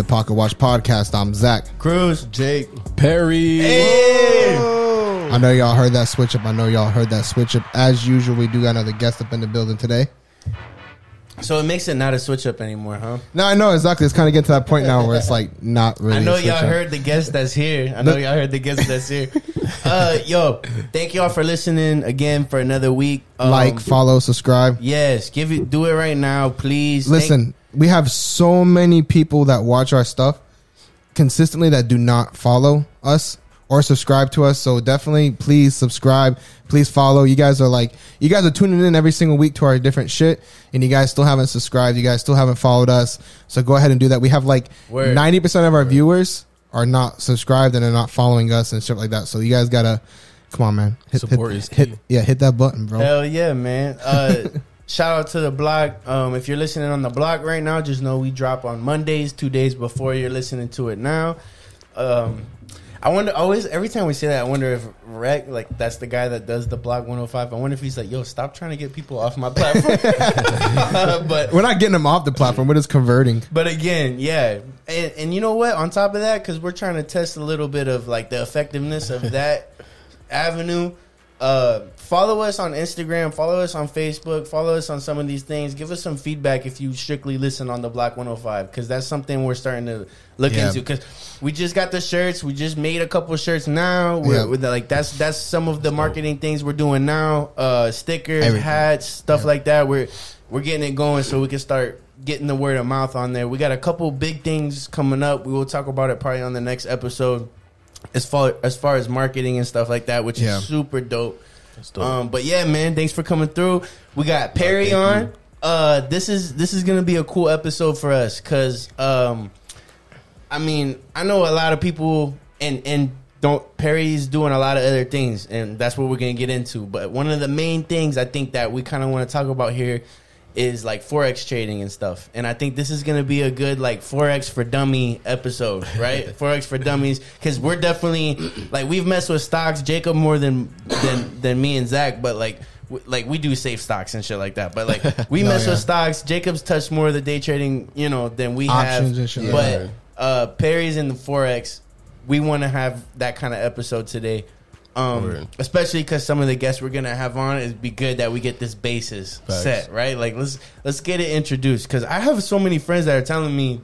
to Pocket Watch Podcast. I'm Zach. Cruz, Jake. Perry. I know y'all heard that switch up. I know y'all heard that switch up. As usual, we do got another guest up in the building today. So it makes it not a switch up anymore, huh? No, I know exactly. It's kind of getting to that point now where it's like not really. I know y'all up. heard the guest that's here. I know y'all heard the guest that's here. Uh, yo, thank y'all for listening again for another week. Um, like, follow, subscribe. yes, give it, do it right now, please. Thank- Listen, we have so many people that watch our stuff consistently that do not follow us or subscribe to us. So definitely, please subscribe. Please follow. You guys are like, you guys are tuning in every single week to our different shit, and you guys still haven't subscribed. You guys still haven't followed us. So go ahead and do that. We have like ninety percent of our viewers are not subscribed and are not following us and stuff like that. So you guys gotta, come on, man. Hit, Support hit, is key. hit, yeah, hit that button, bro. Hell yeah, man. Uh, shout out to the blog. Um, if you're listening on the blog right now, just know we drop on Mondays, two days before you're listening to it now. Um, I wonder always every time we say that, I wonder if Rec, like that's the guy that does the blog 105. I wonder if he's like, yo, stop trying to get people off my platform. but We're not getting them off the platform. We're just converting. but again, yeah, and, and you know what? On top of that, because we're trying to test a little bit of like the effectiveness of that avenue. Uh, follow us on Instagram, follow us on Facebook, follow us on some of these things. Give us some feedback if you strictly listen on the Block 105 because that's something we're starting to look Yeah. into. Because we just got the shirts, we just made a couple shirts now. We're, Yeah. with the, like that's that's some of the marketing things we're doing now. Uh, stickers, Everything. hats, stuff Yeah. like that. We're we're getting it going so we can start getting the word of mouth on there. We got a couple big things coming up. We will talk about it probably on the next episode. As far as far as marketing and stuff like that, which Yeah. is super dope. That's dope. Um, but yeah, man, thanks for coming through. We got Perry thank on. you. Uh, this is this is gonna be a cool episode for us because um, I mean, I know a lot of people and and don't Perry's doing a lot of other things, and that's what we're gonna get into. But one of the main things I think that we kind of want to talk about here is like forex trading and stuff. And I think this is gonna be a good like forex for dummy episode, right? forex for dummies, because we're definitely like we've messed with stocks, Jacob more than than than me and Zach, but like. w- Like we do safe stocks and shit like that, but like we No, mess yeah. with stocks. Jacob's touched more of the day trading, you know, than we Options have. shit but that. uh, Perry's in the forex. We want to have that kind of episode today, um, Word. especially because some of the guests we're gonna have on. It'd be good that we get this basis Facts. set right. Like let's let's get it introduced because I have so many friends that are telling me,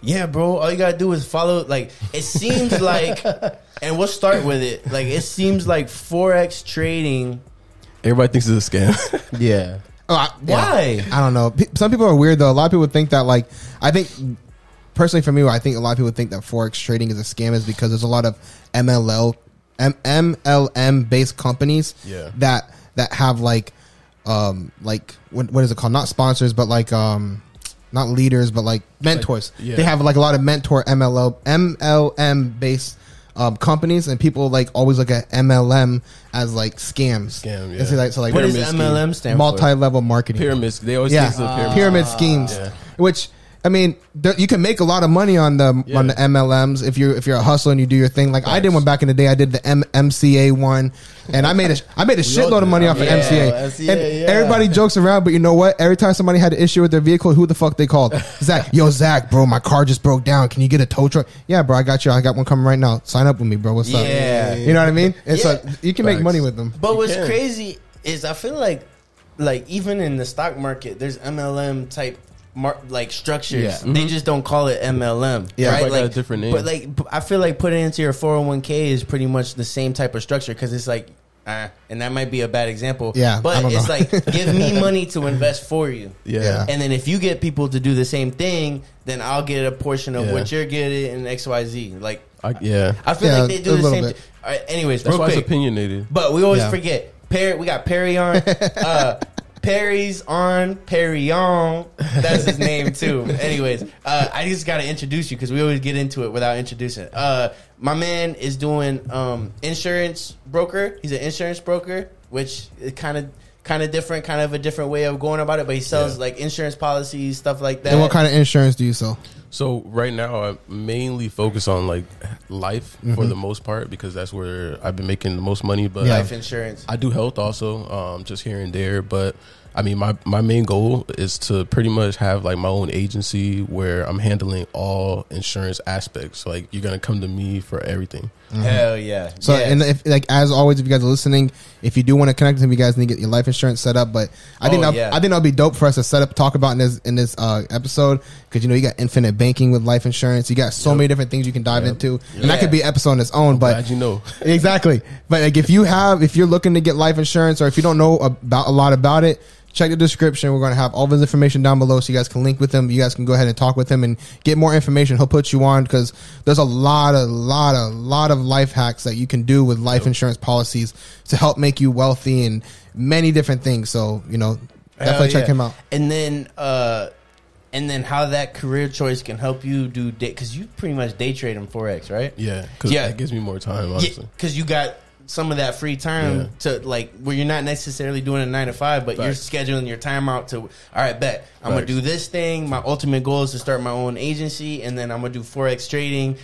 "Yeah, bro, all you gotta do is follow." Like it seems like, and we'll start with it. Like it seems like forex trading. Everybody thinks it's a scam. Yeah. Oh, I, Why? I don't know. Pe- Some people are weird though. A lot of people think that like I think personally for me, I think a lot of people think that forex trading is a scam is because there's a lot of MLL M- MLM based companies Yeah. that that have like um like what what is it called? Not sponsors, but like um not leaders, but like mentors. yeah. They have like a lot of mentor MLO MLM based um, companies, and people like always look at MLM as like scams. Scam, yeah. And so, like, so like What does Pyramid scheme. MLM stand for? multi level marketing Pyramids. They always yeah, think it's a pyramid. pyramid schemes, Yeah. which I mean, there, you can make a lot of money on the Yeah. on the MLMs if you're if you're a hustler and you do your thing. Like I did one back in the day. I did the M- MCA one, and I made a I made a shitload of money off Yeah, of MCA. MCA, and yeah. everybody jokes around, but you know what? Every time somebody had an issue with their vehicle, who the fuck they called? Zach, yo, Zach, bro, my car just broke down. Can you get a tow truck? Yeah, bro, I got you. I got one coming right now. Sign up with me, bro. What's up? Yeah. you know what I mean? It's Yeah. like you can make money with them. But what's can. crazy is I feel like, like even in the stock market, there's MLM type. Mar- like structures, Yeah. they just don't call it MLM. Yeah. right? Everybody like a different name. But like, p- I feel like putting it into your 401k is pretty much the same type of structure because it's like, uh, and that might be a bad example. Yeah, but it's like, give me money to invest for you. Yeah. Yeah. And then if you get people to do the same thing, then I'll get a portion of Yeah. what you're getting and X Y Z. Like I, yeah. I feel Yeah, like they do the same. bit. thing. All right, anyways, That's real why quick, it's opinionated. but we always Yeah. forget. Perry, we got Perry on. Uh, Perry's on. Perry on. That's his name too. Anyways, uh, I just got to introduce you because we always get into it without introducing. Uh, my man is doing um, insurance broker. He's an insurance broker, which is kind of kind of different, kind of a different way of going about it. But he sells Yeah. like insurance policies, stuff like that. And what kind of insurance do you sell? So right now, I mainly focus on like life for the most part because that's where I've been making the most money. But Yeah. Life insurance. I do health also, um, just here and there. But I mean, my my main goal is to pretty much have like my own agency where I'm handling all insurance aspects. Like you're gonna come to me for everything. Hell yeah. So, and if like as always, if you guys are listening, if you do want to connect with him, you guys need to get your life insurance set up. But I think Oh, yeah. I think that'll be dope for us to set up talk about in this in this uh, episode because you know you got infinite banking with life insurance. You got so many different things you can dive Yep. into, and that could be an episode on its own. But Glad you know. exactly. But like if you have if you're looking to get life insurance or if you don't know about a lot about it, check the description. We're going to have all of his information down below so you guys can link with him. You guys can go ahead and talk with him and get more information. He'll put you on because there's a lot, a lot, a lot of life hacks that you can do with life insurance policies to help make you wealthy and many different things. So, you know, definitely Hell check him out. And then, uh, and then how that career choice can help you do day because you pretty much day trade in forex, right? Yeah, because Yeah. It gives me more time. Honestly. because you got some of that free time Yeah. to like where you're not necessarily doing a nine to five, but you're scheduling your time out to. All right, bet I'm gonna do this thing. My ultimate goal is to start my own agency, and then I'm gonna do forex trading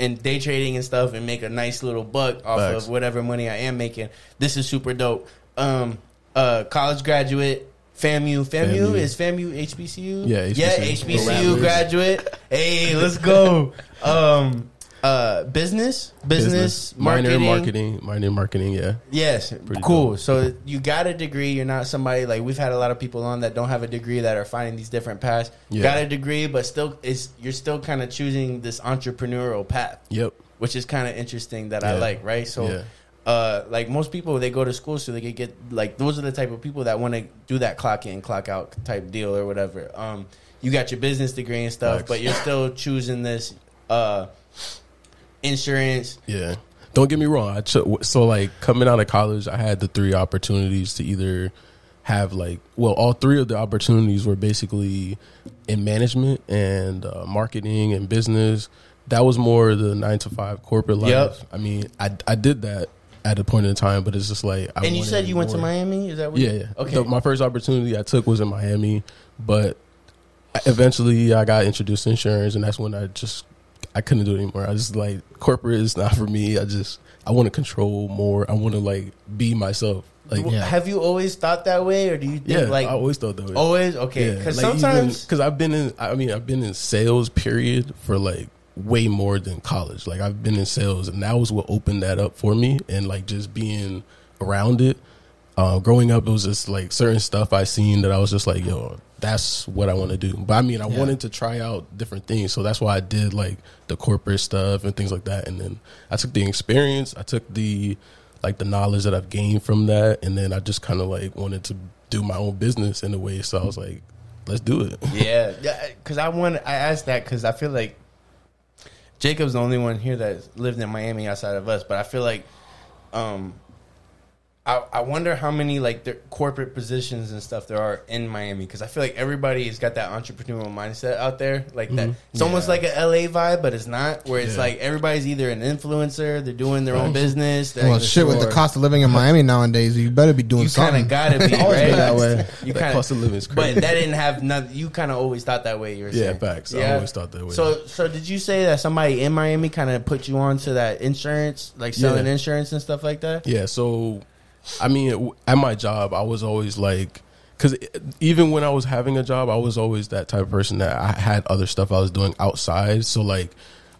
and day trading and stuff, and make a nice little buck off Facts. of whatever money I am making. This is super dope. Um, uh, college graduate. FAMU, FAMU, FAMU. is FAMU HBCU? Yeah, yeah, HBCU. HBCU graduate. Hey, let's go. Um, uh, business, business, minor marketing, marketing, minor marketing. Yeah, Yes, Pretty cool. dope. So you got a degree. You're not somebody like we've had a lot of people on that don't have a degree that are finding these different paths. Yeah. Got a degree, but still is you're still kind of choosing this entrepreneurial path, yep, which is kind of interesting that I like. Right. So, Yeah. uh, like most people, they go to school so they could get like those are the type of people that want to do that clock in, clock out type deal or whatever. Um, you got your business degree and stuff, Facts. but you're still choosing this uh insurance. yeah. Don't get me wrong. I ch- so like coming out of college, I had the three opportunities to either have like well, all three of the opportunities were basically in management and uh, marketing and business. That was more the nine to five corporate life. Yep. I mean, I I did that at a point in time, but it's just like I and you said you went to. Miami. Is that what Yeah, you- yeah. Okay. The- my first opportunity I took was in Miami, but eventually I got introduced to insurance, and that's when I just I couldn't do it anymore. I just like corporate is not for me. I just I want to control more. I want to like be myself. Like Well, Have you always thought that way, or do you think yeah, like I always thought that way. always? Okay, Yeah, because like, sometimes because I've been in I mean I've been in sales period for like way more than college. Like I've been in sales and that was what opened that up for me and like just being around it. Uh, growing up, it was just like certain stuff I seen that I was just like, yo, that's what I want to do. But I mean, I Yeah. wanted to try out different things, so that's why I did like the corporate stuff and things like that. And then I took the experience, I took the like the knowledge that I've gained from that, and then I just kind of like wanted to do my own business in a way. So I was like, let's do it. yeah, yeah. Because I want I asked that because I feel like Jacob's the only one here that lived in Miami outside of us, but I feel like um. I, I wonder how many like the corporate positions and stuff there are in Miami because I feel like everybody has got that entrepreneurial mindset out there like that. Mm-hmm. It's almost like a LA vibe, but it's not. Where it's Yeah. like everybody's either an influencer, they're doing their own business. Well, shit, with the cost of living in Miami nowadays, you better be doing you kind of gotta be Always right that way. You That kind cost of living is crazy. but that didn't have nothing. You kind of always thought that way. You were Yeah, saying. facts. I always thought that way. So, so did you say that somebody in Miami kind of put you on to that insurance, like selling Yeah. insurance and stuff like that? Yeah, so I mean, at my job, I was always like, because even when I was having a job, I was always that type of person that I had other stuff I was doing outside. So like,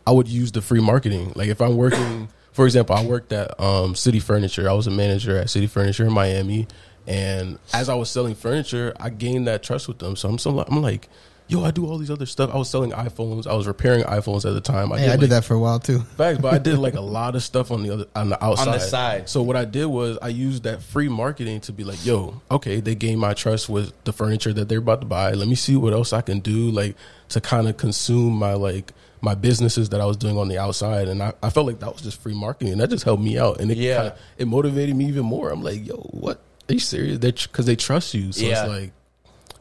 I would use the free marketing. Like if I'm working, for example, I worked at um, City Furniture. I was a manager at City Furniture in Miami, and as I was selling furniture, I gained that trust with them. So I'm so I'm like. Yo, I do all these other stuff. I was selling iPhones. I was repairing iPhones at the time. Hey, I like, did that for a while too. Facts, but I did like a lot of stuff on the other on the outside. On the side. So what I did was I used that free marketing to be like, yo, okay, they gained my trust with the furniture that they're about to buy. Let me see what else I can do, like to kind of consume my like my businesses that I was doing on the outside, and I, I felt like that was just free marketing. That just helped me out, and it Yeah. kinda, it motivated me even more. I'm like, yo, what? Are you serious? They because they trust you, so Yeah. it's like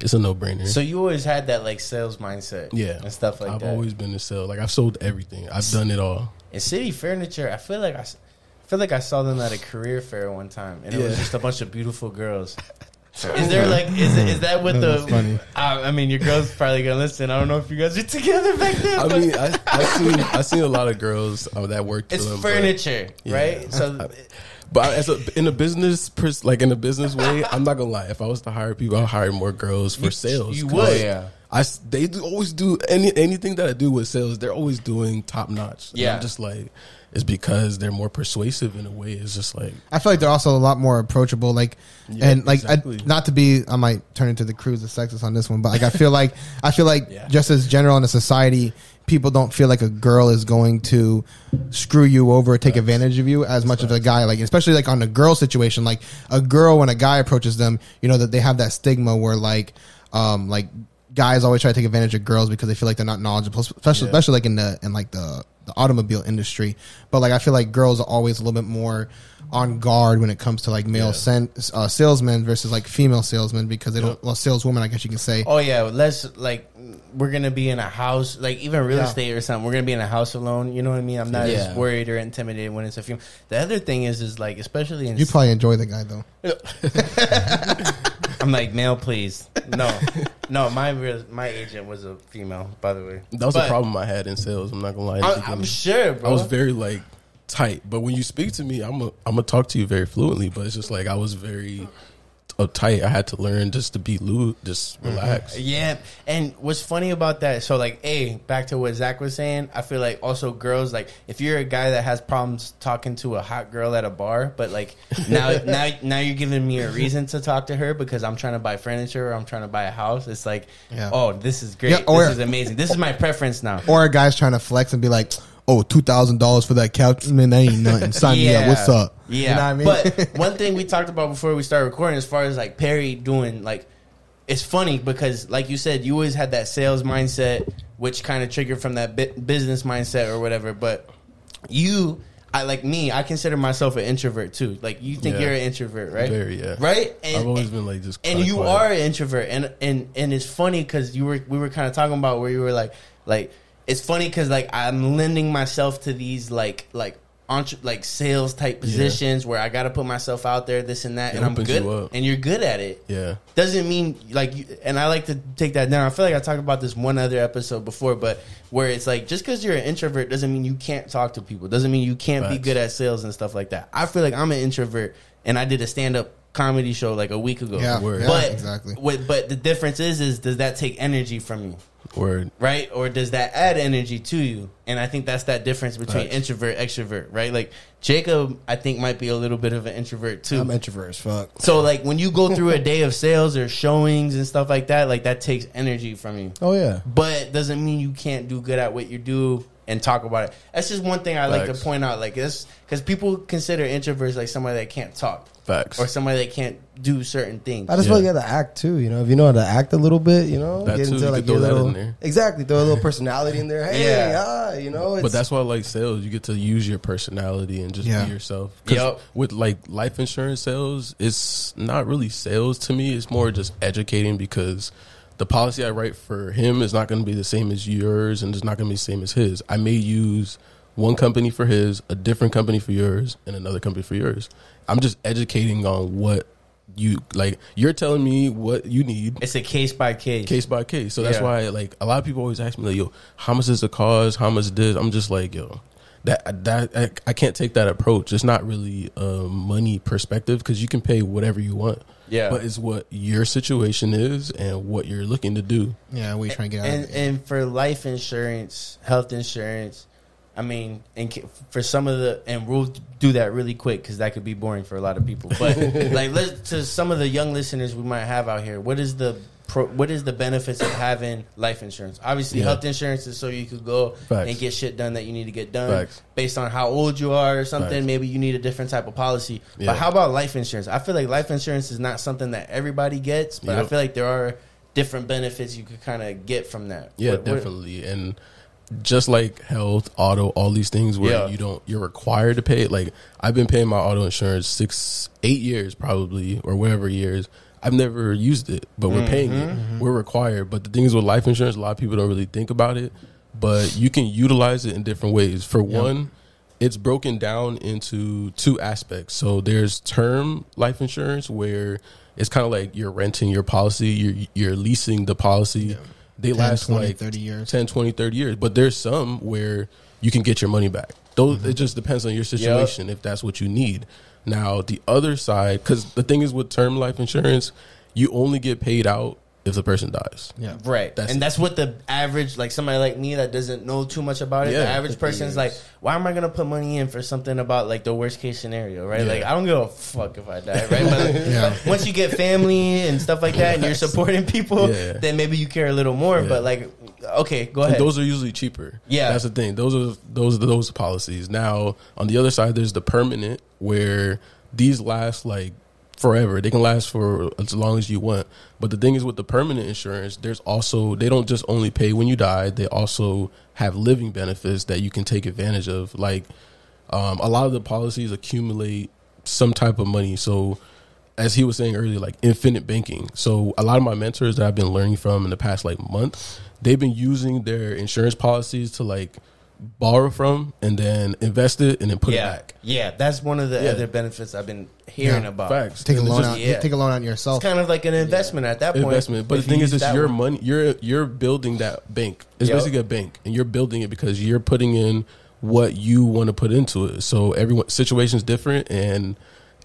it's a no brainer. So you always had that like sales mindset, yeah, and stuff like that. I've always been to sell. Like I've sold everything. I've done it all. And City Furniture, I feel like I, feel like I saw them at a career fair one time, and it was just a bunch of beautiful girls. Is there like is is that what the? funny. I, I mean, your girl's probably gonna listen. I don't know if you guys are together back then. I mean, I, I seen I seen a lot of girls uh, that work. for it's them, but- furniture, Yeah. right? So But as a, in a business, pers- like in a business way, I'm not gonna lie. If I was to hire people, I'll hire more girls for You- sales. you 'cause would. Yeah. I s- they do, always do any anything that I do with sales. They're always doing top notch. And Yeah. I'm just like it's because they're more persuasive in a way. It's just like I feel like they're also a lot more approachable. Like, Yeah, and like, exactly. I, not to be, I might turn into the cruise of sexist on this one, but like, I feel like, I feel like Yeah. just as general in a society, people don't feel like a girl is going to screw you over or take advantage of you as much as a guy. Like, especially like on a girl situation, like a girl when a guy approaches them, you know that they have that stigma where like, um, like guys always try to take advantage of girls because they feel like they're not knowledgeable, especially Yeah. especially like in the in like the the automobile industry. But like I feel like girls are always a little bit more on guard when it comes to like male Yeah. sen- uh, salesmen versus like female salesmen because they don't Yeah. well saleswomen I guess you can say. Oh yeah, let's like we're gonna be in a house, like even real Yeah. estate or something. We're gonna be in a house alone. You know what I mean? I'm not Yeah. as worried or intimidated when it's a female. The other thing is, is like especially in You probably enjoy the guy though. I'm like male, please. No, no. My real, my agent was a female, by the way. that was But the problem I had in sales. I'm not gonna lie. I, I'm sure, bro. I was very like tight, but when you speak to me, I'm a, I'm gonna talk to you very fluently. But it's just like I was very uh, uptight. I had to learn just to be loo, just mm-hmm. relax. Yeah, and what's funny about that? So, like, a back to what Zach was saying. I feel like also girls, like, if you're a guy that has problems talking to a hot girl at a bar, but like now, now, now you're giving me a reason to talk to her because I'm trying to buy furniture or I'm trying to buy a house. It's like, Yeah. oh, this is great. Yeah, or- this is amazing. This is my preference now. Or a guy's trying to flex and be like, "Oh, two thousand dollars for that couch? Man, that ain't nothing. Sign me up. What's up?" Yeah. you know what I mean. But one thing we talked about before we started recording, as far as like Perry doing, like, it's funny because, like you said, you always had that sales mindset, which kind of triggered from that bi- business mindset or whatever. But you, I like me, I consider myself an introvert too. Like, you think Yeah. you're an introvert, right? Very, yeah. Right? And, I've always been like just and you quiet. are an introvert and and and it's funny because you were we were kind of talking about where you were like like it's funny because like i'm lending myself to these like like entre- like sales type positions where i gotta put myself out there this and that It and i'm good you up. and you're good at it. Yeah. doesn't mean like you, and i like to take that down. I feel like i talked about this one other episode before but where it's like just because you're an introvert doesn't mean you can't talk to people. Doesn't mean you can't be good at sales and stuff like that. I feel like i'm an introvert and i did a stand-up comedy show like a week ago. Yeah, Word. yeah, but exactly. what- but the difference is, is does that take energy from you, Word. right, or does that add energy to you? And I think that's that difference between Facts. introvert extrovert, right? Like Jacob, I think might be a little bit of an introvert too. I'm introvert as fuck. so like when you go through a day of sales or showings and stuff like that, like that takes energy from you. Oh yeah. But doesn't mean you can't do good at what you do and talk about it. That's just one thing I like to point out. Like this, because people consider introverts like somebody that can't talk Facts. or somebody that can't do certain things. I just Yeah. feel like you got to act too. You know, if you know how to act a little bit, you know, That too, you could throw that in there. exactly throw a little personality in there. Hey, Yeah. yeah, you know, it's, But that's why I like sales. You get to use your personality and just Yeah. be yourself. Yep. With like life insurance sales, it's not really sales to me. It's more just educating because the policy I write for him is not going to be the same as yours, and it's not going to be the same as his. I may use one company for his, a different company for yours, and another company for yours. I'm just educating on what you like. You're telling me what you need It's a case by case. case by case. So that's Yeah. why like a lot of people always ask me like, yo, how much does it cost? How much this? I'm just like, yo, that that I, I can't take that approach. It's not really a money perspective because you can pay whatever you want. Yeah. but it's what your situation is and what you're looking to do. Yeah, we trying to get out and of it. and for life insurance, health insurance, I mean, and for some of the, and we'll do that really quick because that could be boring for a lot of people. But like, let's to some of the young listeners we might have out here. What is the pro, what is the benefits of having life insurance? Obviously, Yeah. health insurance is so you could go Facts. and get shit done that you need to get done Facts. based on how old you are or something. Facts. Maybe you need a different type of policy. Yeah. But how about life insurance? I feel like life insurance is not something that everybody gets, but I feel like there are different benefits you could kind of get from that. Yeah, What- what- definitely. And just like health, auto, all these things where Yeah. you don't you're required to pay it. Like I've been paying my auto insurance six, eight years probably, or whatever years. I've never used it, but we're paying it. Mm-hmm. Mm-hmm. We're required. But the thing is with life insurance, a lot of people don't really think about it. But you can utilize it in different ways. For one, it's broken down into two aspects. So there's term life insurance where it's kind of like you're renting your policy, you're you're leasing the policy. They 10, last 20, like 30 years. 10, 20, 30 years. But there's some where you can get your money back. Those Mm-hmm. it just depends on your situation if that's what you need. Now the other side, because the thing is with term life insurance, you only get paid out if the person dies. Yeah. Right, That's- and that's what the average, like somebody like me that doesn't know too much about it, Yeah. the average person's is. like, why am I gonna put money in for something about like the worst case scenario, right? Yeah. Like I don't give a fuck if I die, right? But like, Yeah. once you get family and stuff like that, and you're supporting people, Yeah. then maybe you care a little more. Yeah. But like, okay, go And ahead. those are usually cheaper. Yeah. that's the thing. Those are those are those policies. Now on the other side, there's the permanent where these last like forever. They can last for as long as you want. But the thing is with the permanent insurance, there's also they don't just only pay when you die. They also have living benefits that you can take advantage of. Like um, a lot of the policies accumulate some type of money. So as he was saying earlier, like infinite banking. So a lot of my mentors that I've been learning from in the past like month, they've been using their insurance policies to like borrow from and then invest it and then put yeah, it back. yeah, that's one of the Yeah. other benefits I've been hearing Yeah. about. Facts. Take a And it's loan just out. yeah. Take a loan on yourself. It's kind of like an investment at that point. investment. But the thing you is, it's your one. money. You're you're building that bank. It's Yep. basically a bank, and you're building it because you're putting in what you want to put into it. So everyone situation's different, and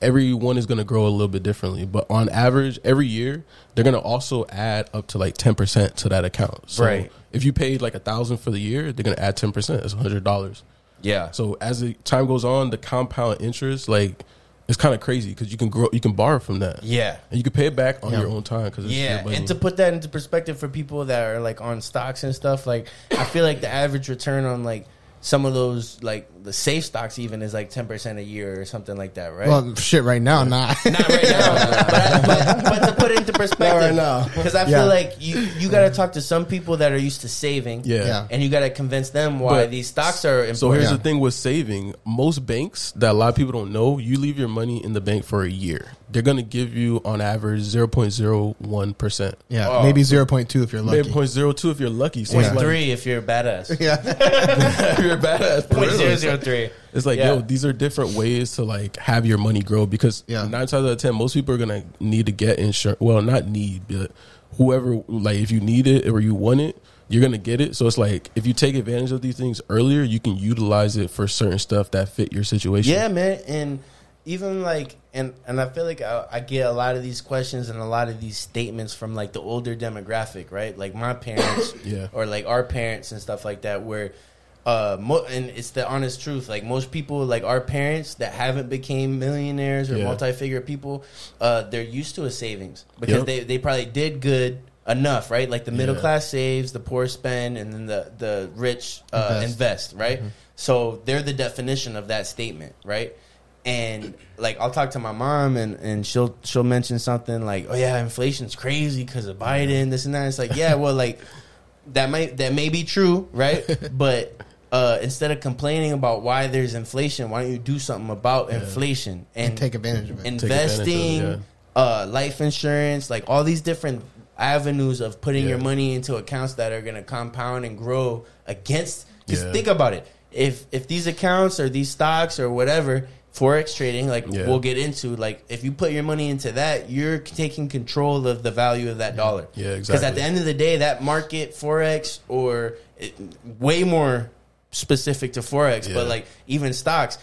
everyone is going to grow a little bit differently. But on average, every year they're going to also add up to like ten percent to that account. So Right. If you paid like a thousand for the year, they're going to add ten percent. It's hundred dollars. Yeah, So as the time goes on, the compound interest like it's kind of crazy because you can grow, you can borrow from that, yeah. and you can pay it back on Yeah. your own time because Yeah, and to put that into perspective for people that are like on stocks and stuff, like I feel like the average return on like some of those like the safe stocks even is like ten percent a year or something like that, right? Well, shit, right now, not. not right now, but, but, but to put it into perspective, right now. because I Yeah. feel like you you got to talk to some people that are used to saving, yeah. Yeah. and you got to convince them why But- these stocks are important. So here's Yeah. the thing with saving. Most banks that a lot of people don't know, you leave your money in the bank for a year. They're gonna give you on average zero point zero one percent. Yeah, Oh. maybe zero point two if you're lucky. Maybe point zero two if you're lucky. So Point it's like, three if you're a badass. Yeah, if you're badass. for zero zero three. It's like, Yeah. yo, these are different ways to like have your money grow because Yeah. nine times out of ten, most people are gonna need to get insurance. Well, not need, but whoever like if you need it or you want it, you're gonna get it. So it's like if you take advantage of these things earlier, you can utilize it for certain stuff that fit your situation. Yeah, man, and even like, and and I feel like I, I get a lot of these questions and a lot of these statements from like the older demographic, right? Like my parents, Yeah. or like our parents and stuff like that, where. Uh, mo- and it's the honest truth. Like most people, like our parents that haven't became millionaires or Yeah. multi-figure people, uh, they're used to a savings because Yep. they, they probably did good enough, right? Like the middle Yeah. class saves, the poor spend, and then the the rich uh, Invest. invest, right? So they're the definition of that statement, right? And like I'll talk to my mom and, and she'll she'll mention something like, "Oh yeah, inflation's crazy because of Biden, this and that." It's like, yeah, well, like that might that may be true, right? but uh, instead of complaining about why there's inflation, why don't you do something about inflation and take advantage of it. advantage of it, investing, yeah. uh, life insurance, like all these different avenues of putting your money into accounts that are going to compound and grow against. Because Yeah. think about it, if if these accounts or these stocks or whatever forex trading, like Yeah. we'll get into, like if you put your money into that, you're taking control of the value of that dollar. Yeah, exactly Because at the end of the day, that market forex or it, way more specific to forex, Yeah. but like even stocks,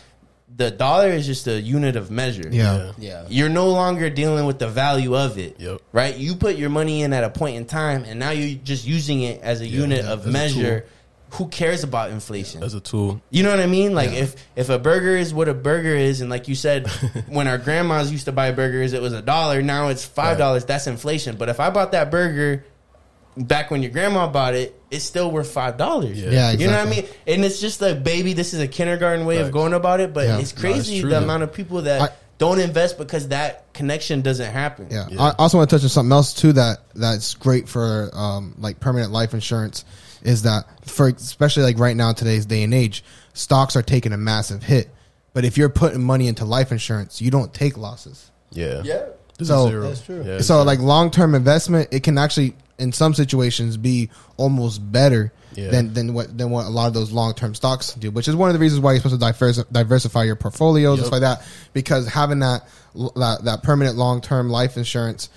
the dollar is just a unit of measure. Yeah. Yeah. You're no longer dealing with the value of it. Yep. Right? You put your money in at a point in time and now you're just using it as a unit yeah, of as a measure. Who cares about inflation? as a tool. You know what I mean? Like Yeah. if if a burger is what a burger is, and like you said, when our grandmas used to buy burgers, it was a dollar. Now it's five dollars. That's inflation. But if I bought that burger back when your grandma bought it, it's still worth five dollars. Yeah. Yeah, You know what I mean? And it's just like, baby, this is a kindergarten way of going about it. But Yeah. it's No, crazy it's true, the though. amount of people that I- don't invest because that connection doesn't happen. Yeah. Yeah. I also want to touch on something else too that that's great for um, like permanent life insurance is that for especially like right now in today's day and age, stocks are taking a massive hit. But if you're putting money into life insurance, you don't take losses. Yeah. Yeah. This So- is zero. That's true. Yeah, so it's like long term investment, it can actually in some situations be almost better Yeah. than than what than what a lot of those long term stocks do. Which is one of the reasons why you're supposed to diverse, diversify your portfolios and Yep. stuff like that. Because having that that, that permanent long term life insurance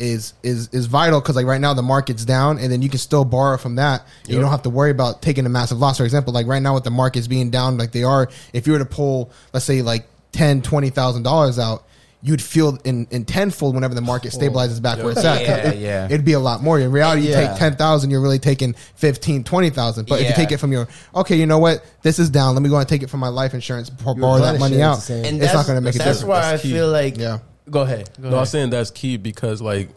is is is vital because like right now the market's down and then you can still borrow from that. And you don't have to worry about taking a massive loss. For example like right now with the markets being down like they are if you were to pull let's say like ten twenty thousand dollars out you'd feel in, in tenfold whenever the market stabilizes back where it's at Yeah, it, yeah. it'd be a lot more. In reality you Yeah. take 10,000 you're really taking 15 20,000 but if you take it from your okay you know what? This is down. Let me go and take it from my life insurance borrow that money out. It's and it's not going to make a difference. that's why That's I key. feel like yeah Go ahead. Go No, ahead. I'm saying that's key because like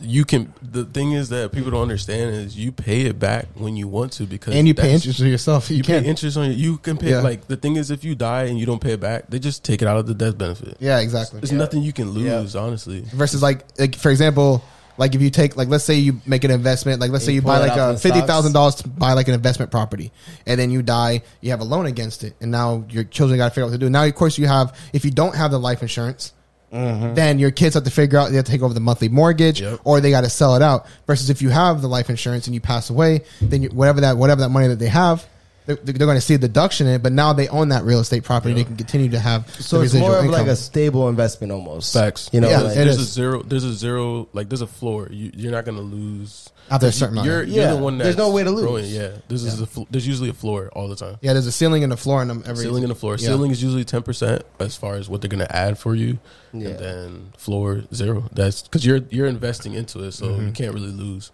you can. The thing is that people don't understand is you pay it back when you want to because and you pay interest to yourself you, You can pay interest on it. You can pay Yeah. like the thing is if you die and you don't pay it back, they just take it out of the death benefit. yeah exactly There's nothing you can lose, honestly. versus like, like for example like if you take like let's say you make an investment like let's And say you you buy like a fifty thousand dollars to buy like an investment property and then you die you have a loan against it and now your children got to figure out what to do now of course you have if you don't have the life insurance Mm-hmm. then your kids have to figure out they have to take over the monthly mortgage Yep. or they got to sell it out versus if you have the life insurance and you pass away then you, whatever that whatever that money that they have they're, they're going to see a deduction in it but now they own that real estate property they can continue to have So the it's residual more of income. like a stable investment almost. Facts. You know, Yeah, like, it there's is. a zero. There's a zero. Like there's a floor. You, you're not gonna lose. After a certain amount. You're, you're the one that's There's no way to lose. growing. Yeah. This is a fl- there's usually a floor all the time. yeah there's a ceiling and a floor in them every Ceiling and the floor. Yeah. Ceiling is usually ten percent as far as what they're gonna add for you, Yeah. and then floor zero. That's because you're you're investing into it, so Mm-hmm. you can't really lose.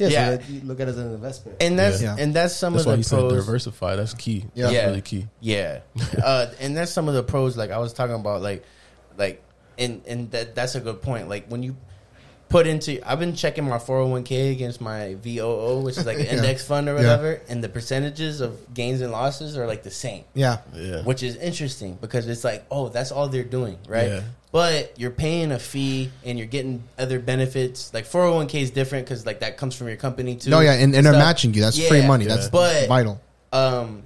Yeah, Yeah. So that you look at it as an investment. and that's Yeah. and that's some That's of why the he said pros. diversify. That's key. Yeah. That's Yeah. really key. Yeah, uh, and that's some of the pros. Like I was talking about, like, like, and and that that's a good point. Like when you put into, I've been checking my four hundred one k against my VOO, which is like an Yeah. index fund or Yeah. whatever, and the percentages of gains and losses are like the same, yeah Yeah. which is interesting because it's like, oh, that's all they're doing, right? Yeah. But you're paying a fee and you're getting other benefits. Like 401k is different because like that comes from your company too. No, yeah, and, and they're stuff. matching you. That's free money. Yeah. That's But- vital. um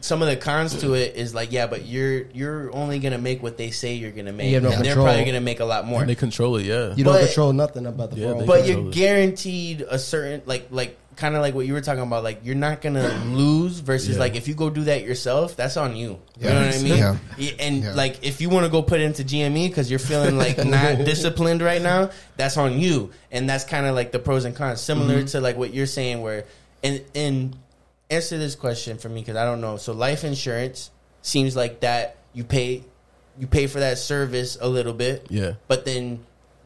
some of the cons to it is like yeah but you're you're only gonna make what they say you're gonna make you have no and they're probably gonna make a lot more And they control it. Yeah. You But- don't control nothing about the Yeah, phone. but you're it. guaranteed a certain like like kind of like what you were talking about like you're not gonna lose versus Yeah. like if you go do that yourself that's on you you Yeah. know what i mean Yeah. Yeah, and Yeah. like if you want to go put it into gme because you're feeling like not disciplined right now that's on you and that's kind of like the pros and cons similar Mm-hmm. to like what you're saying where and and answer this question for me because i don't know so life insurance seems like that you pay you pay for that service a little bit Yeah. but then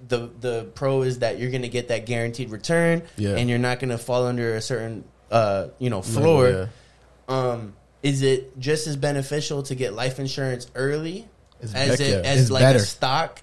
the the pro is that you're going to get that guaranteed return Yeah. and you're not going to fall under a certain uh you know floor Yeah. um is it just as beneficial to get life insurance early as it yeah. as It's like better. a stock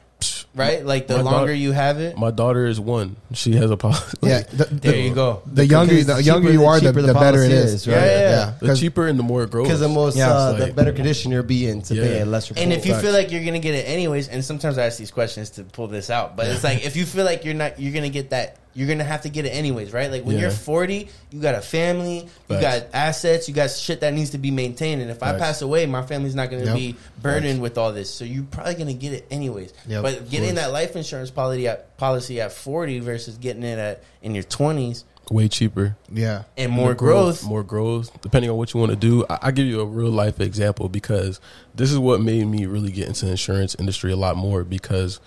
right like the My longer daughter- you have it My daughter is one. She has a policy. Yeah, the, there the, you go the younger the the younger you are, the, cheaper the, the better it is. is. is, right? Yeah, yeah, yeah. The 'Cause- cheaper and the more it grows. Because the most, Yeah, uh, it's the better condition you're be in to Yeah. pay a lesser. and if you price. feel like you're gonna get it anyways, and sometimes I ask these questions to pull this out, but it's like if you feel like you're not, you're gonna get that, you're gonna have to get it anyways, right? Like when Yeah. you're 40, you got a family, you got assets, you got shit that needs to be maintained, and if I pass away, my family's not gonna Yep. be burdened with all this, so you're probably gonna get it anyways. Yep, but getting that life insurance policy at policy at 40 versus getting it at in your 20s way cheaper. yeah, and more The growth, more growth, depending on what you want to do. I, I give you a real life example because this is what made me really get into the insurance industry a lot more. Because,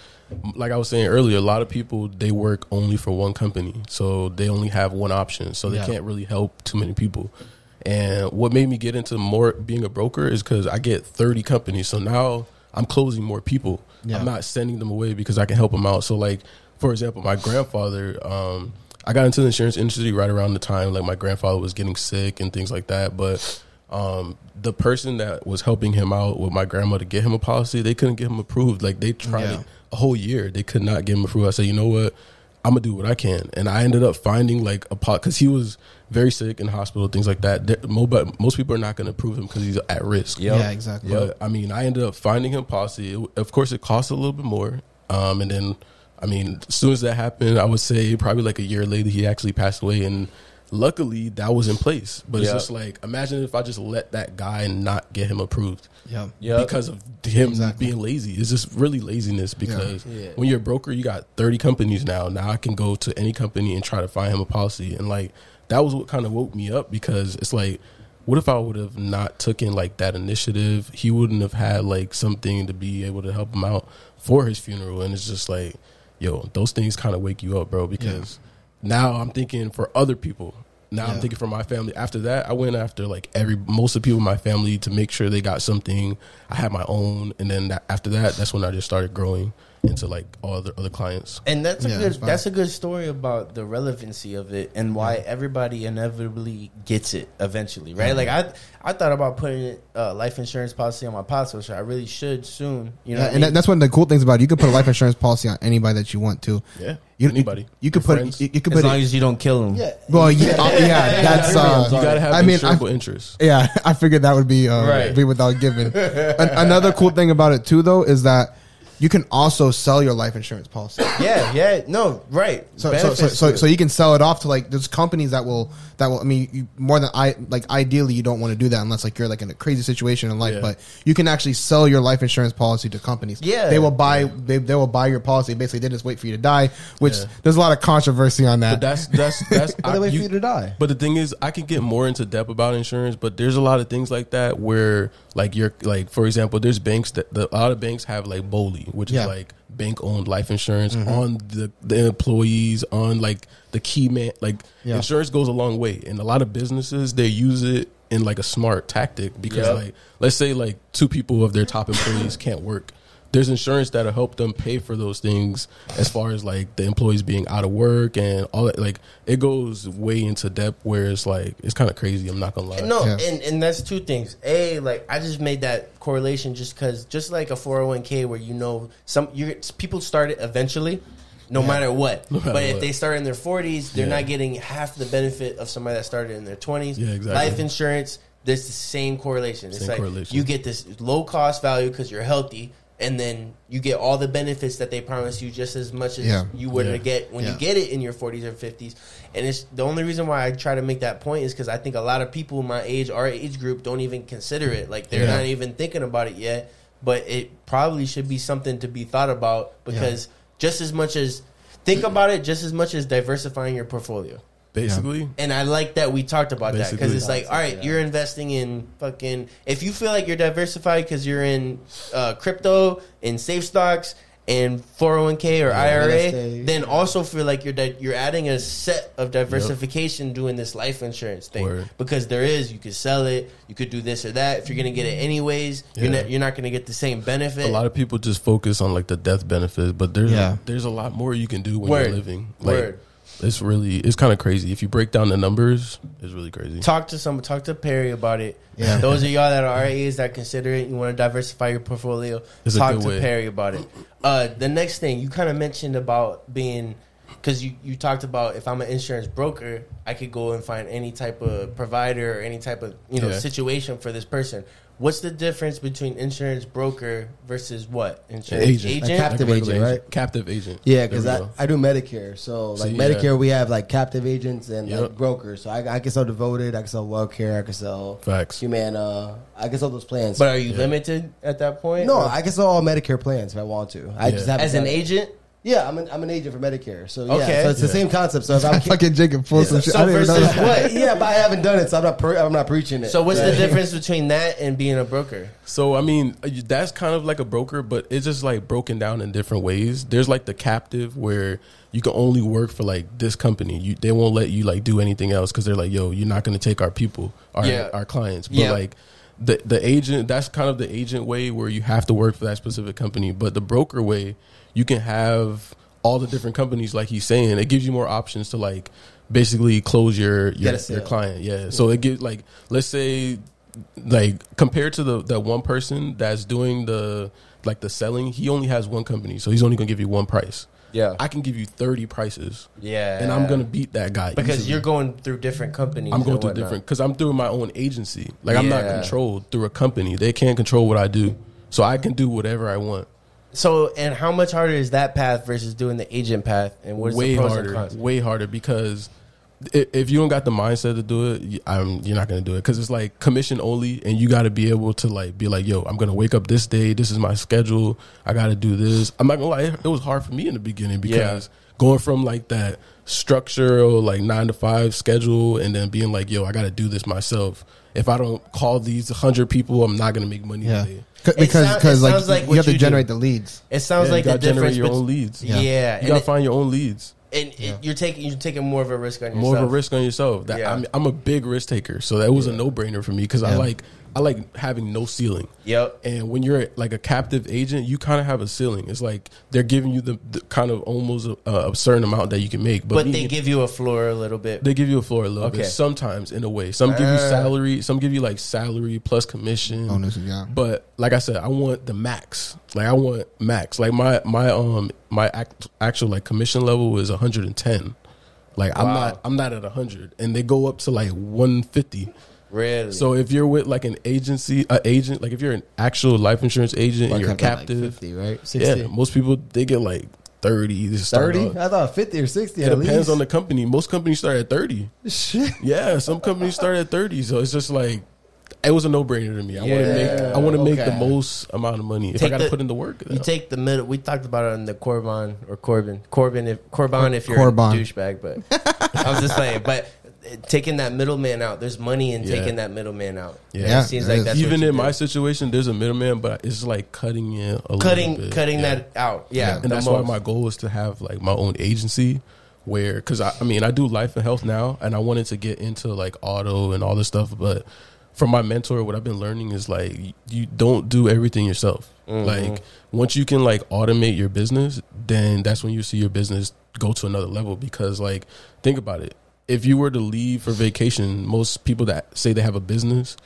like I was saying earlier, a lot of people they work only for one company, so they only have one option, so they Yeah. can't really help too many people. And what made me get into more being a broker is because I get thirty companies, so now I'm closing more people. Yeah. I'm not sending them away because I can help them out. So, like for example, my grandfather. Um, I got into the insurance industry right around the time like my grandfather was getting sick and things like that. But um, the person that was helping him out with my grandma to get him a policy, they couldn't get him approved. Like they tried Yeah. it a whole year, they could not get him approved. I said, you know what? I'm gonna do what I can, and I ended up finding like a pot because he was very sick in hospital, things like that. There- But most people are not gonna approve him because he's at risk. yeah, exactly. But I mean, I ended up finding him policy. It, of course, it cost a little bit more. Um, and then, I mean, as soon as that happened, I would say probably like a year later, he actually passed away. And luckily that was in place. But Yeah. it's just like imagine if I just let that guy not get him approved Yeah. Yep. because of him Exactly. being lazy. It's just really laziness because Yeah. when you're a broker, you got 30 companies now. Now I can go to any company and try to find him a policy. And like that was what kind of woke me up because it's like, what if I would have not taken like that initiative? He wouldn't have had like something to be able to help him out for his funeral. And it's just like, yo, those things kind of wake you up, bro, because now I'm thinking for other people. Now I'm thinking for my family. After that, I went after like every most of the people in my family to make sure they got something. I had my own, and then that, after that, that's when I just started growing into like all other other clients. And that's a Yeah, good that's a good story about the relevancy of it and why everybody inevitably gets it eventually, right? Like I I thought about putting a life insurance policy on my policy, which I really should soon. You know, Yeah, what I and mean? that's one of the cool things about it. You can put a life insurance policy on anybody that you want to. Yeah, You, anybody. You, you could put friends. you, you could as put long it. as you don't kill them. Yeah. Well, yeah, uh, yeah, that's uh, you gotta have I mean, I- insurable interest. Yeah, I figured that would be uh, Right. be without giving. An- another cool thing about it too, though, is that you can also sell your life insurance policy. yeah, yeah. No, right. So, so, so, so, so you can sell it off to like there's companies that will that will. I mean, you, more than I like. Ideally, you don't want to do that unless like you're like in a crazy situation in life. Yeah. But you can actually sell your life insurance policy to companies. Yeah. they will buy. They, they will buy your policy. Basically, they just wait for you to die. Which Yeah. there's a lot of controversy on that. But that's that's that's. But they wait you- for you to die. But the thing is, I can get more into depth about insurance, but there's a lot of things like that where, like, you're like, for example, there's banks that the, a lot of banks have like BOLI, which Yeah. is like bank owned life insurance Mm-hmm. on the the employees, on like the key man. Like, Yeah. insurance goes a long way, and a lot of businesses they use it in like a smart tactic because, Yep. like, let's say like two people of their top employees can't work. There's insurance that'll help them pay for those things as far as like the employees being out of work and all that. Like it goes way into depth where it's like it's kind of crazy. I'm not gonna lie. No, Yeah. and, and that's two things. A, like I just made that correlation just because, just like a four hundred one k, where you know some you people start it eventually, no matter what. No matter but if what. they start in their forties, they're Yeah. not getting half the benefit of somebody that started in their twenties. Yeah, exactly. Life insurance, there's the same correlation. It's Same like correlation. you get this low cost value because you're healthy. And then you get all the benefits that they promise you just as much as Yeah. you would Yeah. get when Yeah. you get it in your 40s or 50s. And it's the only reason why I try to make that point is because I think a lot of people my age, our age group, don't even consider it. Like they're Yeah. not even thinking about it yet. But it probably should be something to be thought about because just as much as think about it, just as much as diversifying your portfolio. Basically, And I like that we talked about that because it's like, all right, Yeah. you're investing in fucking. If you feel like you're diversified because you're in uh, crypto, in safe stocks, and 401k or real IRA, then also feel like you're di- you're adding a set of diversification doing this life insurance thing Word. because there is you could sell it, you could do this or that. If you're gonna get it anyways, you're not you're not gonna get the same benefit. a lot of people just focus on like the death benefits, but there's Yeah. there's a lot more you can do when Word. you're living. Like, Word. It's really it's kind of crazy if you break down the numbers. It's really crazy. talk to some talk to Perry about it. Yeah. Those of y'all that are our age that consider it, you want to diversify your portfolio. It's a talk good to way. Perry about it. Uh, the next thing you kind of mentioned about being because you you talked about if I'm an insurance broker, I could go and find any type of provider or any type of you know Yeah. situation for this person. What's the difference between insurance broker versus what insurance Agent. Like captive Like a regular agent, right? Captive agent. Yeah, because I, go. I do Medicare. So like See, Medicare, yeah. we have like captive agents and like brokers. So I, I can sell devoted, I can sell WellCare, I can sell Facts. Humana, I can sell those plans. But are you Yeah. limited at that point? no, Or- I can sell all Medicare plans if I want to. I Yeah. just have as an agent. Yeah, I'm an, I'm an agent for Medicare. So yeah, Okay. so it's the same concept. So if I'm fucking Jacob pulled some shit. So I didn't even know versus that. what? yeah, but I haven't done it, so I'm not pre- I'm not preaching it. So what's the Right. difference between that and being a broker? So I mean, uh, that's kind of like a broker, but it's just like broken down in different ways. There's like the captive where you can only work for like this company. You they won't let you like do anything else because they're like, yo, you're not going to take our people, our Yeah. our clients. But Yeah. like the the agent, that's kind of the agent way where you have to work for that specific company. But the broker way, you can have all the different companies, like he's saying. It gives you more options to like basically close your your, your client. Yeah. So it gives like let's say like compared to the that one person that's doing the like the selling, he only has one company, so he's only gonna give you one price. Yeah. I can give you thirty prices, Yeah. and I'm gonna beat that guy because easily. you're going through different companies. I'm going through whatnot. different because I'm through my own agency. Like I'm not controlled through a company. They can't control what I do, so I can do whatever I want. So, and how much harder is that path versus doing the agent path? And what's way the pros harder, and cons? way harder because i- if you don't got the mindset to do it, you- I'm, you're not gonna do it because it's like commission only, and you got to be able to like be like, yo, I'm gonna wake up this day. This is my schedule. I got to do this. I'm not gonna lie, it was hard for me in the beginning because going from like that structure or like nine to five schedule, and then being like, yo, I got to do this myself. If I don't call these hundred people, I'm not gonna make money Yeah. today. C- because sound- because it like, like you have to you do. generate the leads. It sounds Yeah, like you the gotta generate difference. your bet- own leads. Yeah, Yeah. and, You gotta it- find your own leads. and it- you're taking you're taking more of a risk on yourself. more of a risk on yourself. That Yeah. I'm, I'm a big risk taker, so that was a no brainer for me because I like I like having no ceiling. Yep. And when you're like a captive agent, you kind of have a ceiling. It's like they're giving you the, the kind of almost a, a certain amount that you can make, but, But me- they give you a floor a little bit. they give you a floor a little Okay. bit sometimes in a way. Some give you Ah. salary, some give you like salary plus commission. Bonus, yeah. But like I said, I want the max. Like I want max. Like my my um my act, actual like commission level is 110. Like I'm not I'm not at 100, and they go up to like 150. Really. So if you're with like an agency, a agent, like if you're an actual life insurance agent and you're a I've got, like, captive, 50, right? yeah, most people they get like 30. 30? I thought 50 or 60 It at depends least. on the company. Most companies start at 30. Shit. Yeah, some companies start at 30. So it's just like it was a no brainer to me. I want to make I want to make the most amount of money. If Take I got to put in the work, you take the middle. We talked about it on the Corbin or Corbin, Corbin if Corbin if you're Corbin. a douchebag. But I was just saying, but taking that middleman out, there's money in Yeah. taking that middleman out. Yeah. And Yeah, it seems like is. that's even in do. my situation, there's a middleman, but it's like cutting it a cutting little bit. cutting Yeah. that out. Yeah, and that's most. why my goal is to have like my own agency where because I, I mean i do life and health now and i wanted to get into like auto and all this stuff but from my mentor what i've been learning is like you don't do everything yourself Mm-hmm. like once you can like automate your business then that's when you see your business go to another level because like think about it if you were to leave for vacation most people that say they have a business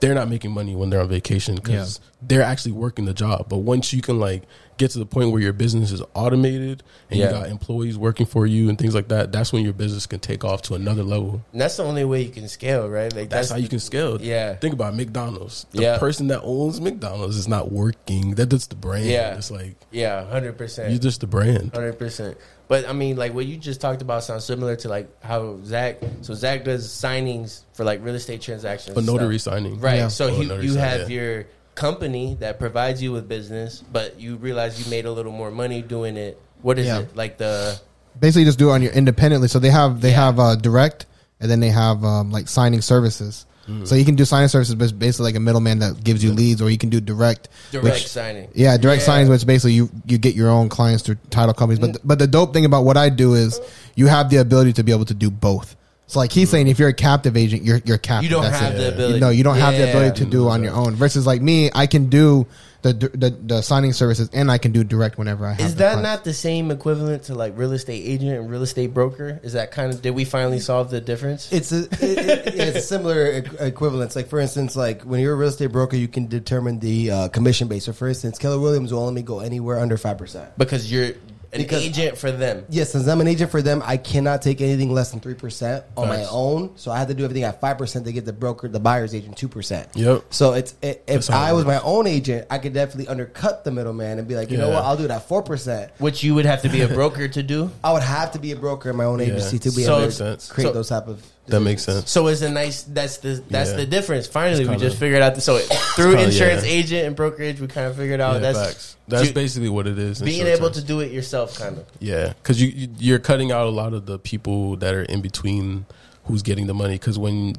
they're not making money when they're on vacation because they're actually working the job. But once you can like get to the point where your business is automated and Yeah. you got employees working for you and things like that, that's when your business can take off to another level. And that's the only way you can scale, right? Like That's, how you can scale. Yeah. Think about McDonald's. The Yeah. person that owns McDonald's is not working. That- That's the brand. Yeah. It's like Yeah, hundred percent. you're just the brand. Hundred percent. But I mean, like what you just talked about sounds similar to like how Zach. So Zach does signings for like real estate transactions, A notary stuff. signing. right? Yeah. So Oh, you, you sign, have yeah. your company that provides you with business, but you realize you made a little more money doing it. What is Yeah. it like the? Basically, just do it on your independently. So they have they Yeah. have uh, direct, and then they have um, like signing services. Hmm. So you can do signing services, but it's basically like a middleman that gives you leads, or you can do direct. Direct which- signing. Yeah, direct Yeah. signings, which basically you you get your own clients through title companies. But but the dope thing about what I do is you have the ability to be able to do both. So like he's saying, if you're a captive agent, you're you're captive. You don't That's have it. the ability. You know, you don't have the ability to do it on your own. Versus like me, I can do the the, the signing services and I can do direct whenever I have. Is the that clients. not the same equivalent to like real estate agent and real estate broker? Is that kind of did we finally solve the difference? It's a it, it, it's a similar equ- equivalence. Like for instance, like when you're a real estate broker, you can determine the uh, commission base. So for instance, Keller Williams will only go anywhere under five percent. because you're an Because- agent for them. Yes, since I'm an agent for them, I cannot take anything less than three percent on my own. So I have to do everything at five percent to get the broker, the buyer's agent, two percent. Yep. So it's i if I was my own agent, I could definitely undercut the middleman and be like, you know what, I'll do it at four percent. Which you would have to be a broker to do. I would have to be a broker in my own Yeah. agency to be So- able to create So- those type of. That makes sense. So it's a nice. That's the that's Yeah. the difference. Finally, we kinda- just figured out. The, so it, through kinda, insurance yeah. agent and brokerage, we kind of figured out yeah, that's facts. That's you- basically what it is. in being short able terms. to do it yourself, kind of. Yeah, because you you- you're cutting out a lot of the people that are in between who's getting the money. Because when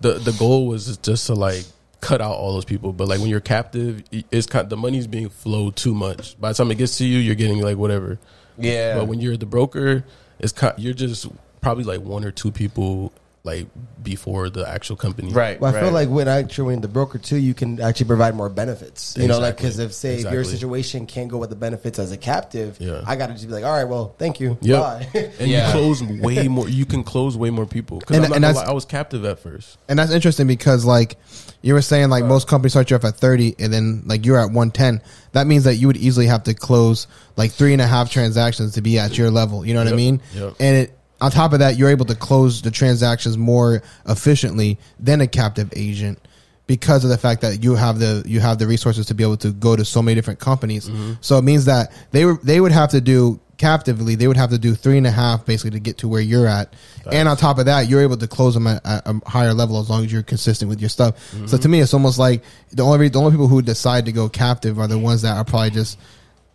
the the goal was just to like cut out all those people, but like when you're captive, it's kind the money's being flowed too much. By the time it gets to you, you're getting like whatever. Yeah. But when you're the broker, it's kind, you're just probably like one or two people like before the actual company. right. Well, I right. feel like when actually when the broker too, you can actually provide more benefits. You know, like because if say if your situation can't go with the benefits as a captive, Yeah. I got to just be like, all right, well, thank you, Yep. bye. And Yeah. you close way more. You can close way more people. Because And- I'm and gonna that's- lie, I was captive at first. And that's interesting because like you were saying, like most companies start you off at thirty, and then like you're at one ten. That means that you would easily have to close like three and a half transactions to be at your level. You know what I mean? yep. And it on top of that, you're able to close the transactions more efficiently than a captive agent because of the fact that you have the you have the resources to be able to go to so many different companies. Mm-hmm. So it means that they were they would have to do captively, they would have to do three and a half basically to get to where you're at. And on top of that, you're able to close them at, at a higher level as long as you're consistent with your stuff. So Mm-hmm. to me, it's almost like the only the only people who decide to go captive are the ones that are probably just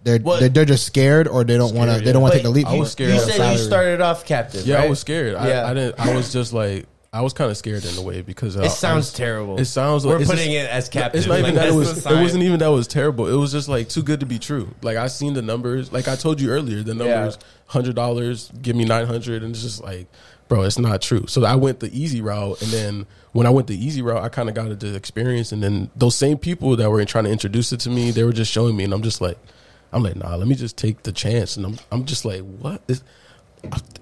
they're What- they're, they're just scared or they don't want to Scared, they don't want to take the leap. I was scared You of said you started off captive. Yeah, I right? was scared. Yeah. I, I didn't. I was just like, I was kind of scared in a way because uh, It sounds was- terrible. It sounds. Like, We're it's putting just- it as captive. It's not even Like, that it was. It wasn't even that it was terrible. It was just like too good to be true. Like I seen the numbers. Like I told you earlier, the numbers hundred dollars, give me nine hundred, and it's just like, bro, it's not true. So I went the easy route, and then when I went the easy route, I kind of got into the experience, and then those same people that were trying to introduce it to me, they were just showing me, and I'm just like, I'm like, nah, let me just take the chance, and I'm I'm just like, what? It's,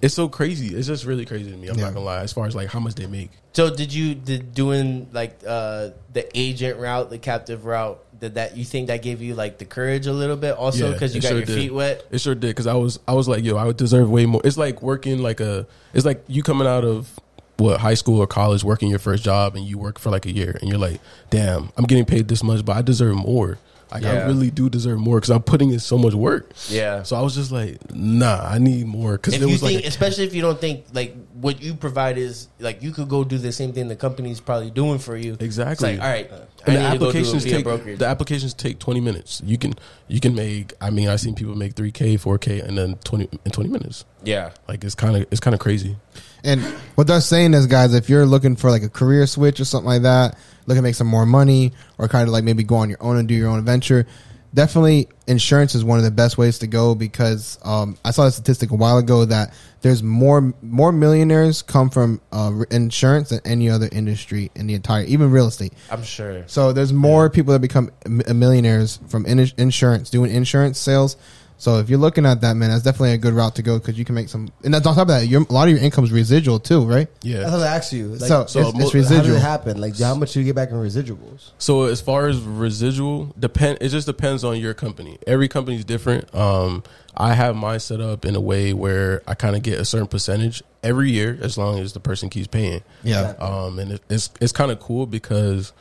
it's so crazy. It's just really crazy to me. I'm Yeah. not gonna lie. As far as like how much they make. So did you did doing like uh the agent route, the captive route? Did that you think that gave you like the courage a little bit also Yeah, because you got sure your did. feet wet? It sure did because I was I was like, yo, I would deserve way more. It's like working like a. It's like you coming out of what high school or college, working your first job, and you work for like a year, and you're like, damn, I'm getting paid this much, but I deserve more. Like Yeah. I really do deserve more because I'm putting in so much work. Yeah. So I was just like, nah, I need more because it was think, like, a- especially if you don't think like what you provide is like you could go do the same thing the company's probably doing for you. Exactly. It's like, all right, and the I need to go do it applications take brokerage. the applications take 20 minutes. You can you can make. I mean, I've seen people make 3k, 4k, and then 20 in 20 minutes. yeah. Like it's kind of it's kind of crazy. And what they're saying is, guys, if you're looking for like a career switch or something like that, looking to make some more money, or kind of like maybe go on your own and do your own adventure, definitely insurance is one of the best ways to go because um, I saw a statistic a while ago that there's more more millionaires come from uh, insurance than any other industry in the entire, even real estate. I'm sure. So there's more people that become millionaires from in- insurance, doing insurance sales. So if you're looking at that, man, that's definitely a good route to go because you can make some. And that's on top of that, your, a lot of your income is residual too, right? Yeah. That's what I asked you. Like, so so it's, it's how how did residual. it happen? Like, how much do you get back in residuals? So as far as residual, depend it just depends on your company. Every company is different. Um, I have mine set up in a way where I kind of get a certain percentage every year, as long as the person keeps paying. Yeah. Um, and it, it's it's kind of cool because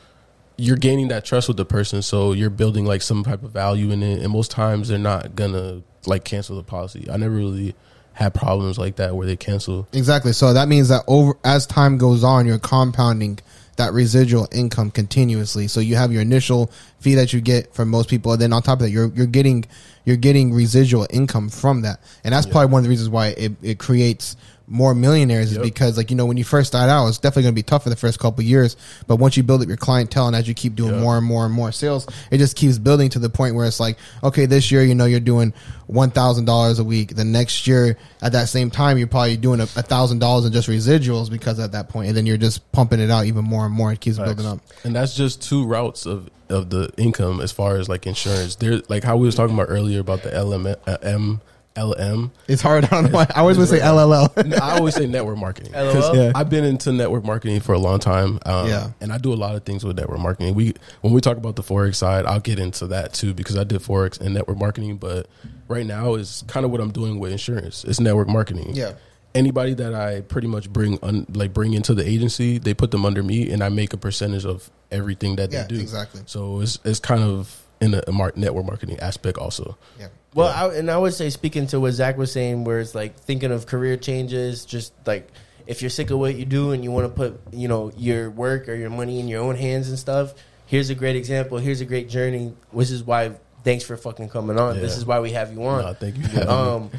you're gaining that trust with the person, so you're building like some type of value in it. And most times they're not gonna like cancel the policy. I never really had problems like that where they cancel. Exactly. So that means that over as time goes on, you're compounding that residual income continuously. So you have your initial fee that you get from most people, and then on top of that, you're you're getting you're getting residual income from that, and that's probably one of the reasons why it, it creates more millionaires is Yep. because like you know when you first start out it's definitely going to be tough for the first couple of years but once you build up your clientele and as you keep doing Yep. more and more and more sales it just keeps building to the point where it's like okay this year you know you're doing $1000 a week the next year at that same time you're probably doing a $1000 in just residuals because at that point and then you're just pumping it out even more and more it keeps building up And that's just two routes of of the income as far as like insurance. There, like how we was talking about earlier about the LM, uh, M, LM. it's hard I don't know why I always want to say LLL I always say network marketing because Yeah. I've been into network marketing for a long time. Um, Yeah. and I do a lot of things with network marketing. We when we talk about the forex side, I'll get into that too because I did forex and network marketing. But right now is kind of what I'm doing with insurance. It's network marketing. Yeah. Anybody that I pretty much bring un, like bring into the agency, they put them under me, and I make a percentage of everything that Yeah, they do. exactly. So it's it's kind of in a, a mar- network marketing aspect also. yeah Well, I, and I would say speaking to what Zach was saying, where it's like thinking of career changes, just like if you're sick of what you do and you want to put you know your work or your money in your own hands and stuff. Here's a great example. Here's a great journey. Which is why thanks for fucking coming on. This is why we have you on. Nah, thank you. for um,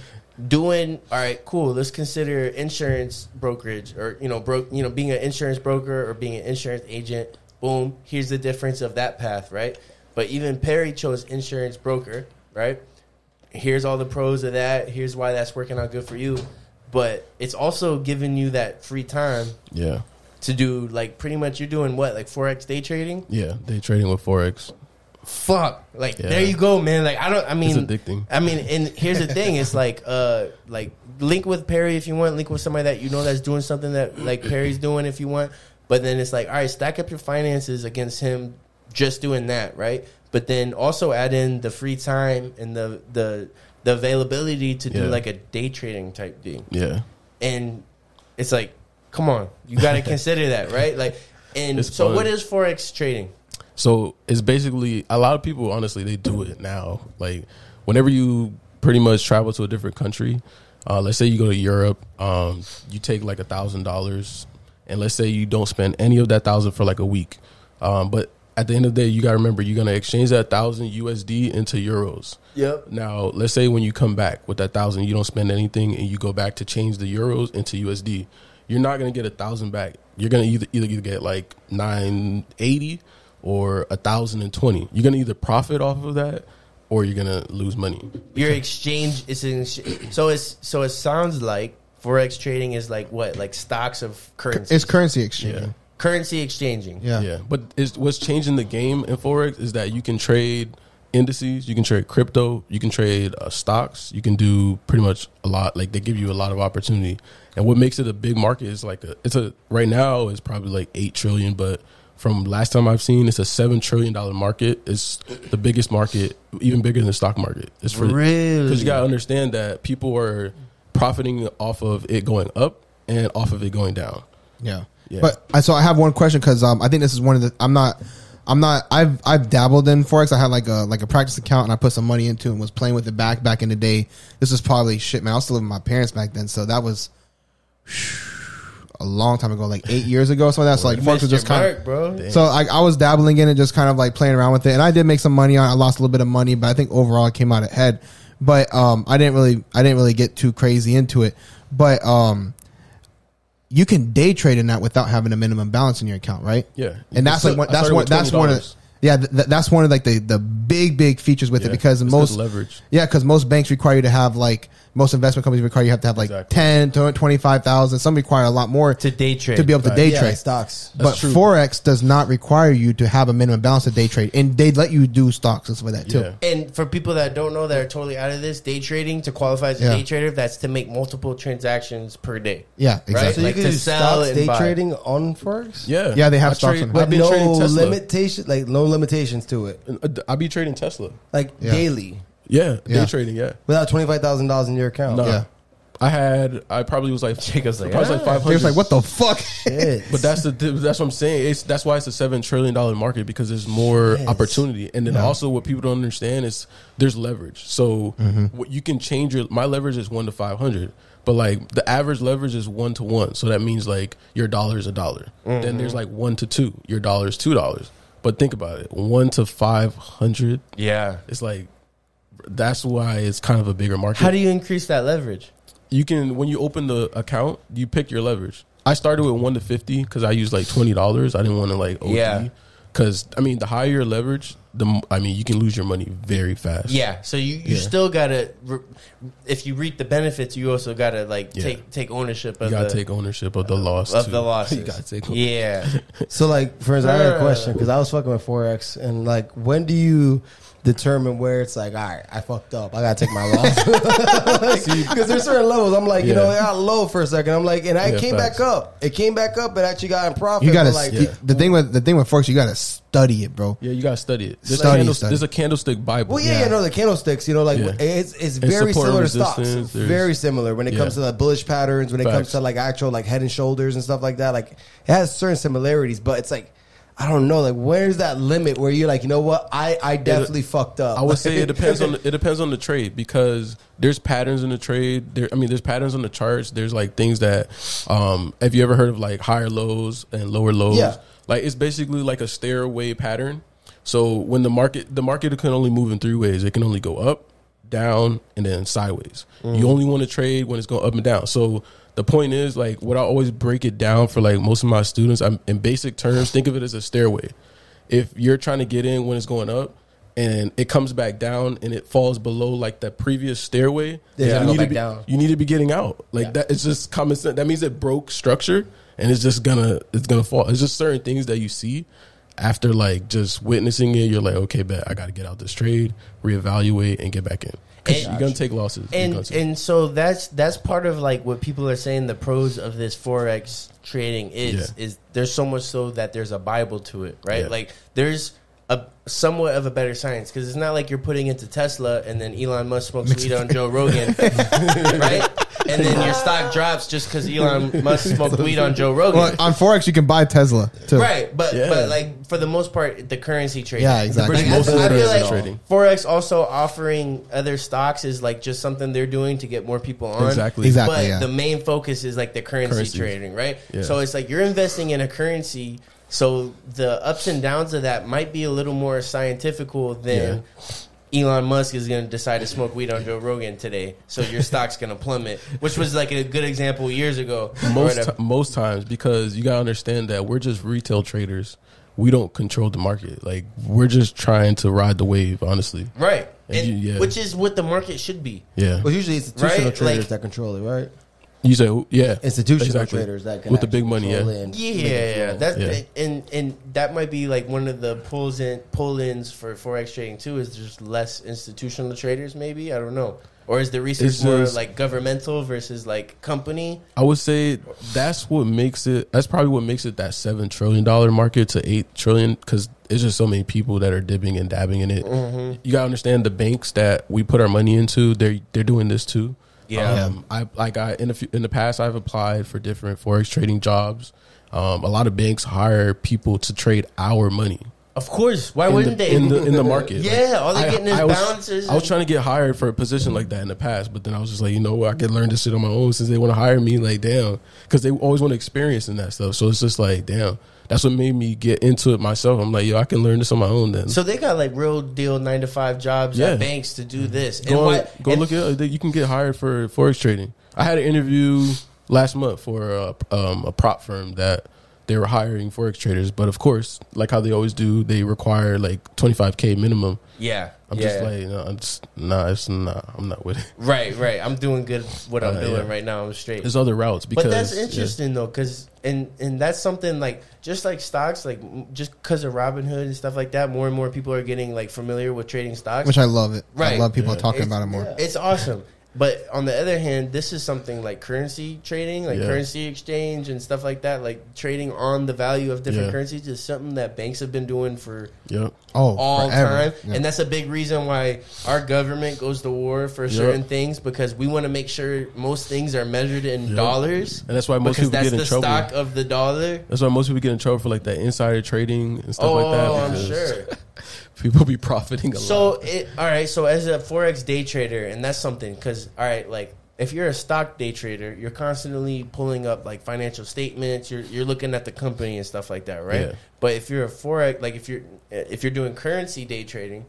doing all right, cool. Let's consider insurance brokerage, or you know, bro, you know, being an insurance broker or being an insurance agent. Boom. Here's the difference of that path, right? But even Perry chose insurance broker, right? Here's all the pros of that. Here's why that's working out good for you. But it's also giving you that free time yeah, to do like pretty much you're doing what like forex day trading. yeah. day trading with forex. Fuck, like Yeah. there you go, man. Like I don't. I mean, It's addicting. I mean, and here's the thing: it's like, uh, like link with Perry if you want. Link with somebody that you know that's doing something that like Perry's doing if you want. But then it's like, all right, stack up your finances against him just doing that, right? But then also add in the free time and the the the availability to do Yeah. like a day trading type thing. Yeah. And it's like, come on, you got to consider that, right? Like, and It's so fun. what is forex trading? So it's basically a lot of people honestly they do it now. Like whenever you pretty much travel to a different country. Uh, let's say you go to Europe, um, you take like a thousand dollars, and let's say you don't spend any of that thousand for like a week. Um, but at the end of the day, you got to remember you're gonna exchange that thousand USD into euros. Yep. Now, let's say when you come back with that thousand, you don't spend anything, and you go back to change the euros into USD. You're not gonna get a thousand back. You're gonna either either get like nine eighty or a thousand and twenty. You're gonna either profit off of that or you're gonna lose money. Your exchange is in, so it's so it sounds like forex trading is like what like stocks of currency. It's currency exchange. Yeah. Currency exchanging. Yeah. Yeah, but it's, what's changing the game in forex is that you can trade indices, you can trade crypto, you can trade uh, stocks, you can do pretty much a lot. Like they give you a lot of opportunity, and what makes it a big market is like a, it's a right now it's probably like eight trillion, but from last time I've seen, it's a seven trillion dollar market. It's the biggest market, even bigger than the stock market. It's for Really? because you gotta understand that people are profiting off of it going up and off of it going down. Yeah. Yeah. But I so I have one question because um I think this is one of the I'm not I'm not I've I've dabbled in forex. I had like a like a practice account and I put some money into it and was playing with it back back in the day. This was probably shit man. I was still living with my parents back then, so that was a long time ago, like eight years ago. So that's like forex was Missed just your kind of mark, bro. so I, I was dabbling in it, just kind of like playing around with it, and I did make some money on. it. I lost a little bit of money, but I think overall it came out ahead. But um, I didn't really, I didn't really get too crazy into it. But um, you can day trade in that without having a minimum balance in your account, right? Yeah. and that's like one, that's one that's one of $20. yeah th- th- that's one of like the the big big features with it because most leverage. yeah because most banks require you to have like most investment companies require you have to have like Exactly. 10 to 25,000 some require a lot more To day trade. to be able to Right. day yeah, trade like stocks. but true. forex does not require you to have a minimum balance to day trade, and they let you do stocks and stuff like that too. Yeah. And for people that don't know that are totally out of this, day trading to qualify as a Yeah. day trader, that's to make multiple transactions per day. Yeah, exactly. So you Like can to do sell stocks and day buy. trading on forex. Yeah, Yeah, they have I stocks trade- on it. I've But no limitation, like no limitations to it, uh, I'll be trading Tesla. like Yeah. daily, Yeah, Yeah. day trading. Yeah, without twenty five thousand dollars in your account. no, Yeah. I had. I probably was like. Jacob's like, probably was "Ah." like five They was like, "What the fuck?" Shit. But that's the that's what I'm saying. It's that's why it's a seven trillion dollar market because there's more Yes. opportunity, and then Yeah. also what people don't understand is there's leverage. So Mm-hmm. what you can change your my leverage is one to five hundred, but like the average leverage is one to one. So that means like your dollar is a dollar. Mm-hmm. Then there's like one to two. Your dollar is two dollars. But think about it, one to five hundred. Yeah. It's like that's why it's kind of a bigger market. How do you increase that leverage? you can when you open the account, you pick your leverage. I started with one to fifty because I used like twenty dollars. I didn't want to like OD. Yeah. Because I mean, the higher your leverage, the I mean, you can lose your money very fast. Yeah. So you, you Yeah. still gotta, if you reap the benefits, you also gotta like Yeah. take take ownership of. you of gotta the take ownership of the loss. of too. the losses. you gotta take. Yeah. So, like, for instance, I had a question because I was fucking with forex, and like, when do you determine where it's like, all right, I fucked up, I gotta take my loss? Because there's certain levels. I'm like, you Yeah. know, I got low for a second. I'm like, and I Yeah, came facts. back up. It came back up, and actually got in profit. You gotta like, st- the thing with the thing with forex, you gotta study it, bro. Yeah, you gotta study it. There's, Study, candles- study. there's a candlestick Bible. Well, yeah, Yeah. yeah, no, the candlesticks, you know, like Yeah. it's it's It's very support similar to stocks. Very similar when it comes to the bullish patterns, when it comes to like actual like head and shoulders and stuff like that. Like it has certain similarities, but it's like I don't know, like where's that limit where you're like, you know what, I I definitely fucked up. I would say it depends on the, it depends on the trade because there's patterns in the trade. There, I mean, there's patterns on the charts. There's like things that, um, have you ever heard of like higher lows and lower lows? Yeah. Like it's basically like a stairway pattern. So when the market the market can only move in three ways. It can only go up, down, and then sideways. You only want to trade when it's going up and down. So the point is like what I always break it down for like most of my students. I'm in basic terms. Think of it as a stairway. If you're trying to get in when it's going up and it comes back down and it falls below like that previous stairway, Yeah, you need to be down. you need to be getting out. Like Yeah. that it's just common sense. That means it broke structure and it's just gonna it's gonna fall. It's just certain things that you see after like just witnessing it, you're like, okay, bet I gotta get out this trade, reevaluate and get back in. 'Cause And- you're gonna take losses. And and so that's that's part of like what people are saying the pros of this forex trading is Yeah. is there's so much so that there's a bible to it right Yeah. like there's a somewhat of a better science because it's not like you're putting into tesla and then elon musk smokes weed on joe rogan right and then your stock drops just because Elon Musk smoked weed on Joe Rogan. Well, on forex, you can buy Tesla too. Right, but Yeah. but like for the most part, the currency trading. Yeah, exactly. Like, Most I, of the I feel currency like trading. forex also offering other stocks is like just something they're doing to get more people on. Exactly. Exactly. But yeah. the main focus is like the currency Currencies. trading, right? Yeah. So it's like you're investing in a currency. So the ups and downs of that might be a little more scientifical than Elon Musk is going to decide to smoke weed on Joe Rogan today. So your stock's going to plummet, which was like a good example years ago. Most whatever. ti- most times because you gotta understand that we're just retail traders. We don't control the market. Like we're just trying to ride the wave. Honestly, right. And And- you- yeah. Which is what the market should be. yeah. Well, usually it's institutional Right? traders Like- that control it, right? You say yeah, Institutional Exactly. traders that can with the big money. Yeah, it Yeah, yeah, that's Yeah. and and that might be like one of the pulls in pull ins for forex trading too. Is there's less institutional traders? Maybe I don't know. Or is the research It's more just- like governmental versus like company? I would say that's what makes it. That's probably what makes it that seven trillion dollar market to eight trillion because it's just so many people that are dipping and dabbing in it. Mm-hmm. You gotta understand the banks that we put our money into. They're they're doing this too. Yeah. Um, I like I in the in the past I've applied for different forex trading jobs. Um, a lot of banks hire people to trade our money Of course. Why in wouldn't the, they? in the in the market. Yeah, all they're I- getting is I was, balances I was trying to get hired for a position like that in the past, but then I was just like, you know what, I could learn this shit on my own since they want to hire me. Like, damn, because they always want to experience in that stuff. So it's just like, damn, that's what made me get into it myself. I'm like, yo, I can learn this on my own. Then so they got like real deal nine to five jobs Yeah. at banks to do this. And go what- go and- look at it. You can get hired for forex trading. I had an interview last month for a, um, a prop firm that they were hiring forex traders, but of course, like how they always do, they require like 25k minimum. Yeah, I'm yeah. just like, no, I'm just, nah, it's not. I'm not with it. right, right. I'm doing good. What I'm Uh, doing yeah. right now, I'm straight. There's other routes because but that's yeah. interesting though, because and and that's something like just like stocks, like just because of Robinhood and stuff like that, more and more people are getting like familiar with trading stocks. Which I love it. Right, I love people Yeah. talking It's- about it more. It's awesome. But on the other hand, this is something like currency trading, like Yeah. currency exchange and stuff like that. Like trading on the value of different Yeah. currencies is something that banks have been doing for Yep. Oh, all forever. time, Yeah. and that's a big reason why our government goes to war for certain things because we want to make sure most things are measured in Yep. dollars, And that's why most people that's get in the trouble. stock of the dollar. That's why most people get in trouble for like that insider trading and stuff Oh, like that. Oh, I'm sure. people be profiting a So lot. it all right. So as a forex day trader, and that's something because all right, like if you're a stock day trader, you're constantly pulling up like financial statements. You're you're looking at the company and stuff like that, right? Yeah. But if you're a forex, like if you're if you're doing currency day trading,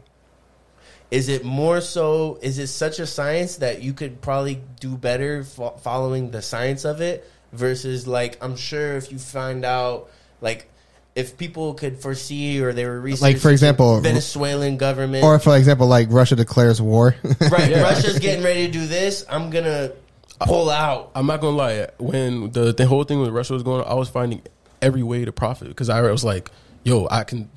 is it more so? Is it such a science that you could probably do better fo- following the science of it versus like I'm sure if you find out like. If people could foresee, or they were researching, like for example, Venezuelan government, Or for example, like Russia declares war. Right, Yeah. Russia's getting ready to do this. I'm gonna pull out. I'm not gonna lie. When the the whole thing with Russia was going on, I was finding every way to profit because I was like, "Yo, I can."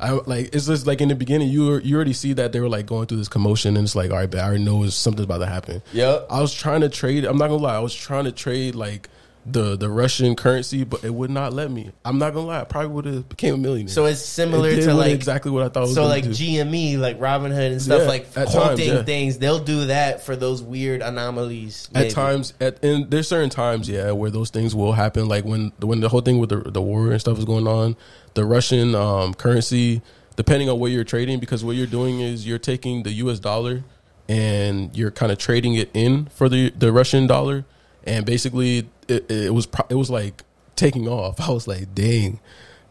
I like it's just like in the beginning, you were, you already see that they were like going through this commotion, and it's like, all right, but I already know it's something's about to happen. Yep. I was trying to trade. I'm not gonna lie. I was trying to trade like the the Russian currency, but it would not let me. I'm not gonna lie. I probably would have became a millionaire. So it's similar It to like exactly what I thought. It was so like do. GME, like Robinhood and stuff, Yeah, like halting times, yeah. things. They'll do that for those weird anomalies. maybe. At times, at and there's certain times, yeah, where those things will happen. Like when when the whole thing with the the war and stuff is going on, the Russian um, currency, depending on what you're trading, because what you're doing is you're taking the U.S. dollar and you're kind of trading it in for the the Russian dollar, and basically it, it was pro- it was like taking off. I was like, dang.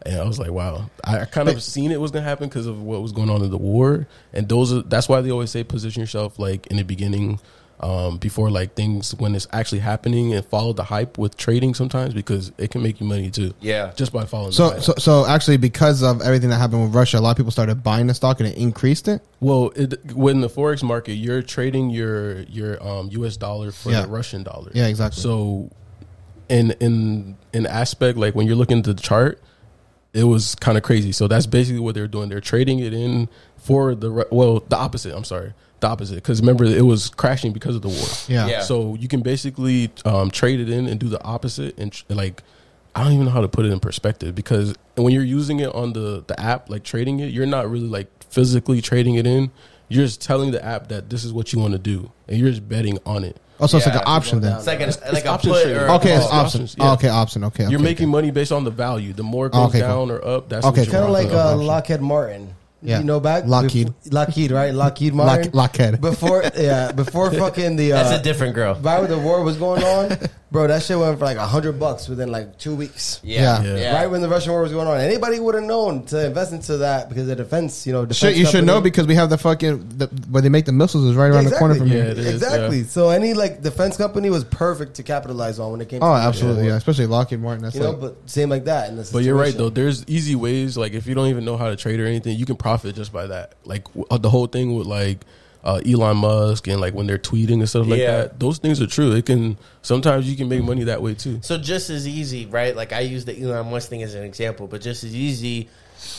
And I was like, wow. I, I kind of seen it was gonna happen because of what was going on in the war, and those are that's why they always say position yourself like in the beginning, um, before like things when it's actually happening, and follow the hype with trading sometimes because it can make you money too. Yeah. just by following. the so, hype. so, so actually, because of everything that happened with Russia, a lot of people started buying the stock and it increased it. Well, it, when the forex market, you're trading your your um, U.S. dollar for Yeah. the Russian dollar. Yeah, exactly. So, in in in aspect like when you're looking at the chart, it was kind of crazy. So that's basically what they're doing. They're trading it in for the well, the opposite. I'm sorry, the opposite. Because remember, it was crashing because of the war. Yeah. Yeah. So you can basically um, trade it in and do the opposite, and tr- like I don't even know how to put it in perspective because when you're using it on the the app, like trading it, you're not really like physically trading it in. You're just telling the app that this is what you want to do, and you're just betting on it. Oh, so it's like an option then. It's like a, like a option put trading. or a Okay, it's call. option. options, yeah. Oh, okay, option. Okay, You're okay, making okay. money based on the value. The more it goes Okay, cool. down or up, that's Okay, what cool. Kind of like Okay. uh, Lockheed Martin. Yeah. You know back Lockheed. bef- Lockheed, right? Lockheed Martin. Lock, Lockhead. Before, yeah, before fucking the. Uh, That's a different girl. Right when the war was going on, bro, that shit went for like a hundred bucks within like two weeks. Yeah, Yeah. yeah. Right when the Russian war was going on, anybody would have known to invest into that because the defense, you know, defense Shit, you should company- know because we have the fucking the, where they make the missiles is right around the corner from Yeah, here. it is, exactly. yeah. So any like defense company was perfect to capitalize on when it came. to Oh, the absolutely, war. yeah. Especially Lockheed Martin. That's You know, like, but same like that. In this But you're right though. There's easy ways. Like if you don't even know how to trade or anything, you can profit just by that. Like w- uh, the whole thing with like uh, Elon Musk and like when they're tweeting and stuff like Yeah. that. Those things are true. It can sometimes you can make money that way too. So just as easy, right? Like I use the Elon Musk thing as an example, but just as easy,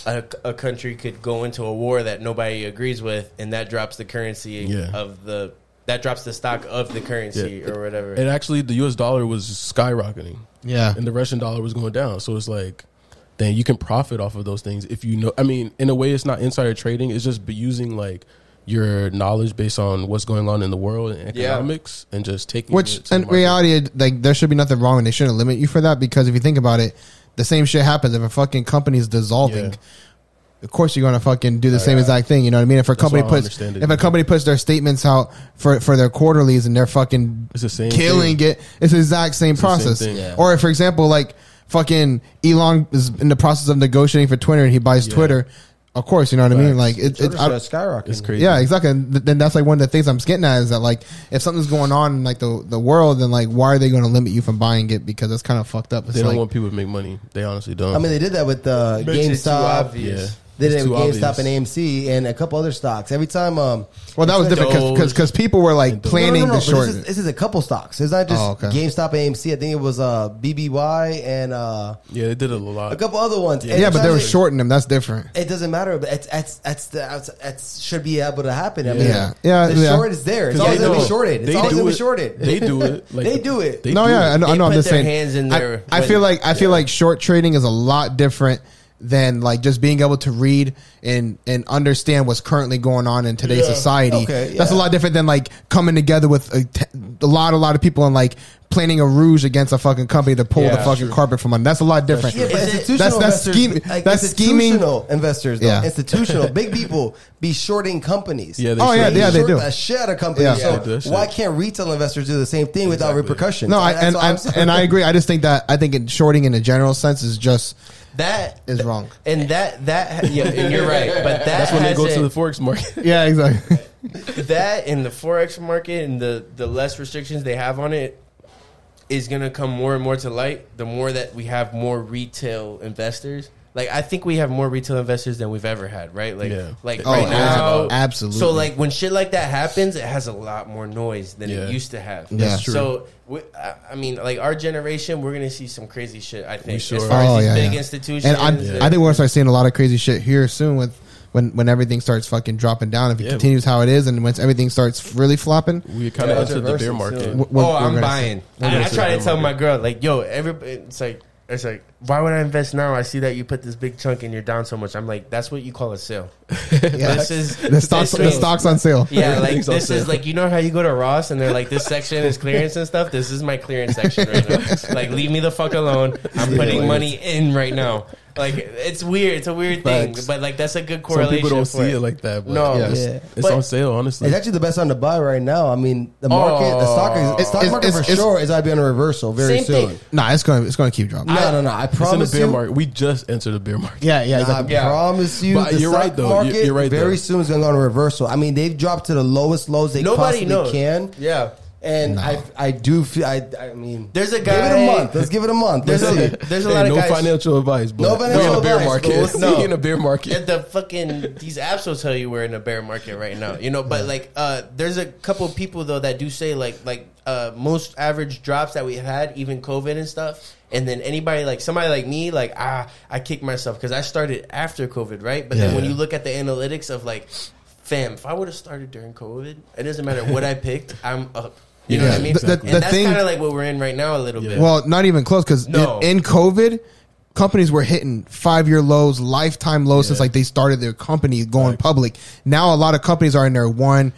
a, a country could go into a war that nobody agrees with, and that drops the currency Yeah. of the that drops the stock of the currency Yeah. or whatever. And actually, the U.S. dollar was skyrocketing, yeah, and the Russian dollar was going down. So it's like, then you can profit off of those things if you know. I mean, in a way, it's not insider trading. It's just using like your knowledge based on what's going on in the world and Yeah. economics, and just taking Which it to the in reality, like there should be nothing wrong, and they shouldn't limit you for that because if you think about it, the same shit happens if a fucking company is dissolving. Yeah. Of course, you're gonna fucking do the oh, same exact thing. You know what I mean? If a company puts it. if a company puts their statements out for for their quarterlies and they're fucking It's the same killing thing. it, it's the exact same the same process. thing. Yeah. Or for example, like fucking Elon is in the process of negotiating for Twitter and he buys Yeah. Twitter. Of course, you know what I mean. Like it, it, Twitter I- started skyrocketing. It's crazy. yeah, exactly. And th- then that's like one of the things I'm getting at is that like if something's going on in like the the world, then like why are they going to limit you from buying it? Because it's kind of fucked up. It's They don't like, want people to make money. They honestly don't. I mean, they did that with uh, Makes it too GameStop. obvious. yeah. They did It's it with GameStop obvious. and AMC and a couple other stocks. Every time, um, well, that was different because because people were like No, no, planning no, no, no, to but short. This is, this is a couple stocks. It's not just Oh, okay. GameStop and AMC. I think it was uh, BBY and uh, Yeah, they did it a lot. a couple other ones. yeah, but they were shorting them. That's different. It doesn't matter, but it's it's it's the it's, it's should be able to happen. I Yeah. mean, Yeah. Yeah, the yeah. short is there. It's 'Cause always they gonna be shorted. It's they always do gonna be it- shorted. They do it. Like, They do it. They no, do yeah, I it. know. I know I'm just saying. hands in there I, feel like I feel like short trading is a lot different than like just being able to read and and understand what's currently going on in today's Yeah. society. Okay, That's a lot different than like coming together with uh, a, t- a lot a lot of people and like planning a rouge against a fucking company to pull Yeah, the fucking true. carpet from under. That's a lot different. Yeah, but institutional That's- that's investors, scheme- like that's scheming. institutional investors, though. Yeah. institutional big people be shorting companies. Yeah, they Oh, yeah, should. yeah, they short do. a shit out of companies. Yeah. Yeah, so they do that shit. why can't retail investors do the same thing without Exactly. repercussions? No, I, and I'm I'm, and I agree. I just think that I think in shorting in a general sense is just that is wrong. and that that yeah, and you're right. But that That's when they go to the forex market. Yeah, exactly. that in the forex market and the the less restrictions they have on it is going to come more and more to light the more that we have more retail investors like i think we have more retail investors than we've ever had right like Yeah. like Oh, right now absolutely. Oh, so like when shit like that happens it has a lot more noise than Yeah. it used to have That's true. so we, I, I mean like our generation we're gonna see some crazy shit i think sure as far as Oh, these yeah, big yeah. institutions And I'm, I think we're gonna start seeing a lot of crazy shit here soon with when when everything starts fucking dropping down. If it Yeah. continues how it is, and once everything starts really flopping, We kind of Yeah, entered the reversing bear market. we're- we're oh, I'm buying. we're And gonna I try to tell bear my girl, like, yo, everybody, it's like, it's like, why would I invest now? I see that you put this big chunk and you're down so much. I'm like, that's what you call a sale. Yeah. This is the stocks this the is- stocks on sale. Yeah, like this is like you know how you go to Ross and they're like this section is clearance and stuff. This is my clearance section right now. like leave me the fuck alone. I'm putting money in right now. Like it's weird. It's a weird thing, Facts. but like that's a good Some correlation. people don't for see it like that. But No. yeah, it's, Yeah. it's But- on sale. Honestly, It's actually the best time to buy right now. I mean, the market, the stock, is, It's- stock it's- market it's- for it's- sure is going to be on a reversal very Same soon. thing. Nah, it's gonna it's gonna keep dropping. No, no, no. I it's in the promise bear you. market. We just entered the bear market. yeah, yeah, I exactly. Yeah. promise you, But the you're stock right, though. market You're- you're right, very though. soon is going to go on a reversal. I mean, they've dropped to the lowest lows they Nobody possibly knows. can, Yeah. And No. I, I do feel, I, I mean, There's a guy. Give it a month. Let's give it a month. There's Let's a there's a Hey, lot of no guys. financial advice, but No we're in a bear advice, market. but we'll see. in a bear market. Yeah, the fucking these apps will tell you we're in a bear market right now. You know, but like uh there's a couple people though that do say like like uh most average drops that we had, even COVID and stuff. And then anybody like somebody like me, like ah, I kicked myself because I started after COVID, right? But then when you look at the analytics of like, fam, if I would have started during COVID, it doesn't matter what I picked, I'm up. You know Yeah, what I mean? the- the- and the that's thing- kind of like what we're in right now a little Yeah. bit. Well, not even close because No. in, in COVID, companies were hitting five year lows, lifetime lows since like they started their company going Facts. public. Now a lot of companies are in their one,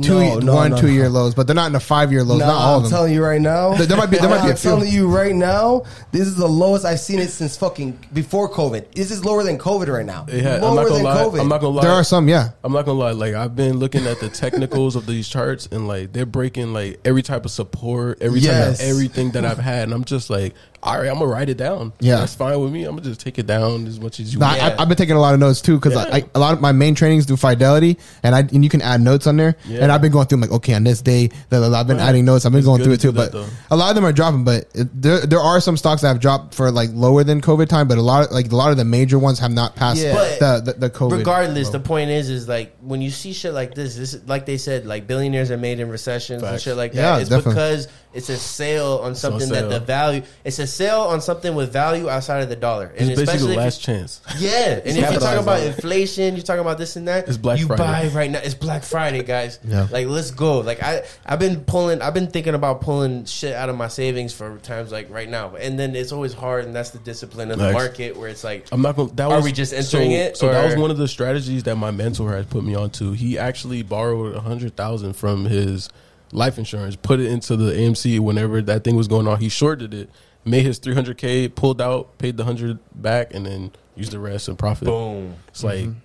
two, No, no, one, no, two no. year lows, but they're not in the five year lows. Nah, not all I'm of them. telling you right now. There- there might be- there might be a I'm few. telling you right now. This is the lowest I've seen it since fucking before COVID. This is lower than COVID right now. It had, lower I'm not gonna than lie. COVID. I'm not gonna lie. There are some, yeah. I'm not gonna lie. Like I've been looking at the technicals of these charts, and like they're breaking like every type of support, every Yes. type of everything that I've had, and I'm just like, all right, I'm gonna write it down. Yeah. that's fine with me. I'm gonna just take it down as much as you. No, want. I, I've been taking a lot of notes too because Yeah. I, a lot of my main trainings do fidelity, and I and you can add notes on there. Yeah. And I've been going through them like, okay, on this day, that I've been Right. adding notes. I've been It's going good through it too, but though. a lot of them are dropping. But it, there there are some stocks that have dropped for like lower than COVID time, but a lot of like a lot of the major ones have not passed Yeah. But the, the the COVID. Regardless, low. the point is, is like when you see shit like this, this like they said, like billionaires are made in recessions and shit like Yeah, that. it's definitely. because it's a sale on something that sale. the value. It's a sale on something with value outside of the dollar, and it's basically especially the if you- last chance. Yeah, and if you're talking about inflation, you're talking about this and that. It's Black you Friday. buy right now. It's Black Friday, guys. Yeah. Like let's go. Like I, I've been pulling. I've been thinking about pulling shit out of my savings for times like right now, and then it's always hard, and that's the discipline of the Nice. market where it's like. I'm not gonna. That Are was, we just entering so, it, So that was one of the strategies that my mentor has put me onto. He actually borrowed a hundred thousand from his life insurance, put it into the AMC whenever that thing was going on. He shorted it, made his three hundred k, pulled out, paid the hundred back, and then used the rest and profit. Boom. It's like, Mm-hmm.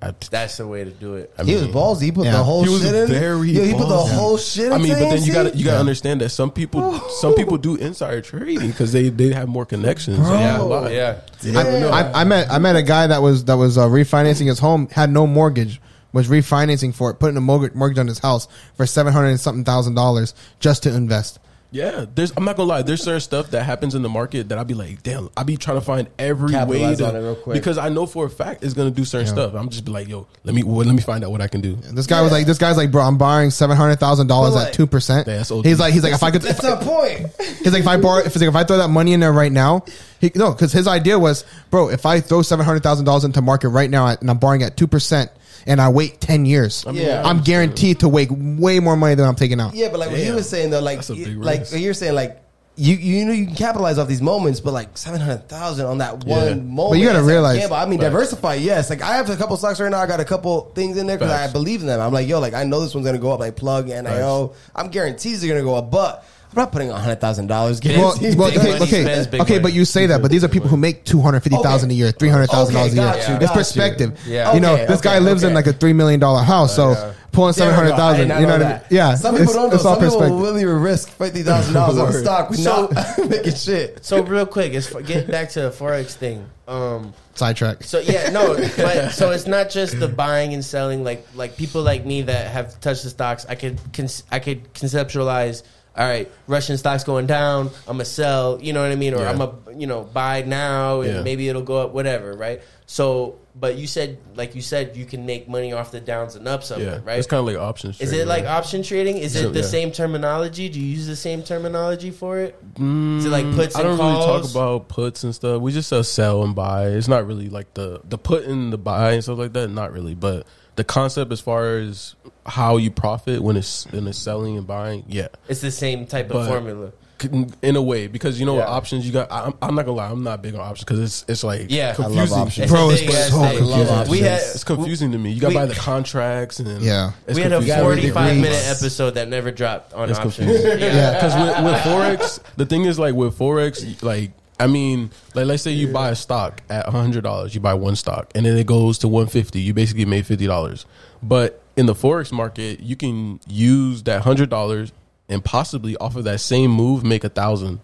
I, That's the way to do it. I he was ballsy. He put Yeah. the whole He was shit in. very yeah, he put the ballsy. whole shit. I mean, into but then you got to you got to Yeah. understand that some people some people do insider trading because they they have more connections. Bro. They have a lot. Yeah. I, I, I met I met a guy that was that was uh, refinancing his home, had no mortgage, was refinancing for it, putting a mortgage, mortgage on his house for seven hundred and something thousand dollars just to invest. Yeah, there's. I'm not gonna lie. There's certain stuff that happens in the market that I'll be like, damn. I'll be trying to find every way Capitalize to on it real quick. because I know for a fact it's gonna do certain stuff. I'm just be like, yo, let me well, let me find out what I can do. This guy was like, this guy's like, bro, I'm borrowing seven hundred thousand dollars at two percent. Yeah. He's like, he's like, if I could, if, That's the point. he's like, if I borrow, if, he's like, if I throw that money in there right now, he no, because his idea was, bro, if I throw seven hundred thousand dollars into market right now and I'm borrowing at two percent, and I wait ten years, mean, Yeah. I'm guaranteed to wake way more money than I'm taking out. Yeah, but like what he Damn. was saying though, like you- big like risk. what you're saying, like you you know you can capitalize off these moments, but like seven hundred thousand on that one Yeah. moment. But you gotta as a realize- gamble. I mean, Facts. diversify. Yes, like I have a couple stocks right now. I got a couple things in there because I believe in them. I'm like, yo, like I know this one's gonna go up. Like plug NIO. I'm guaranteed they're gonna go up, but I'm not putting hundred thousand dollars. Well, well, okay, money okay, spends big okay, money. but you say that, but these are people who make two hundred fifty thousand a year, three hundred thousand dollars a year. you, it's got you. perspective. Yeah. You know, Okay, this guy okay, lives in like a three million dollar house, so pulling There seven we hundred go. I thousand. did not You know know what I mean? Yeah, Some people it's, don't. Know. it's all Some people perspective. will really risk fifty thousand dollars on stock with So- not making shit. So real quick, it's get back to the forex thing. Um, Sidetrack. so yeah, no, but so it's not just the buying and selling. Like like people like me that have touched the stocks, I could cons- I could conceptualize. All right, Russian stocks going down. I'm gonna sell. You know what I mean? Or Yeah. I'm a you know buy now and Yeah. maybe it'll go up. Whatever, right? So, but you said like you said you can make money off the downs and ups of Yeah, it, right? It's kind of like options. Is it like right? option trading? Is So, it the same terminology? Do you use the same terminology for it it? Is it like mm, puts I and don't really talk about puts and stuff. We just sell sell and buy. It's not really like the the put and the buy and stuff like that. Not really, but the concept as far as how you profit when it's when it's selling and buying, yeah, It's the same type of formula. in a way because you know what options you got. I'm, I'm not gonna lie, I'm not big on options because it's it's like Yeah. I love confusing. options. It's Bro, a it's so confusing. We had It's confusing to me. You got to we- buy the contracts and Yeah. we had a forty-five minute episode that never dropped on It's options. Yeah. Because with, with forex, the thing is like with forex, like I mean, like let's say you buy a stock at hundred dollars, you buy one stock, and then it goes to one fifty. You basically made fifty dollars. But in the forex market, you can use that hundred dollars and possibly off of that same move make a thousand.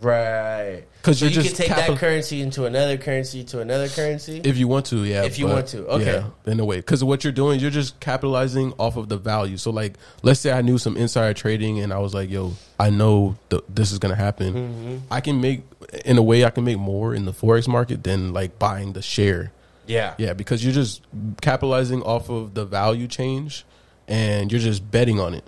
Right. 'Cause so you're just can take capital- that currency into another currency to another currency. If you want to, yeah. If you but- want to, okay. yeah, in a way, because what you're doing, you're just capitalizing off of the value. So, like, let's say I knew some insider trading, and I was like, "Yo, I know th- this is gonna happen. Mm-hmm. I can make, in a way, I can make more in the forex market than like buying the share. yeah. Yeah, because you're just capitalizing off of the value change, and you're just betting on it.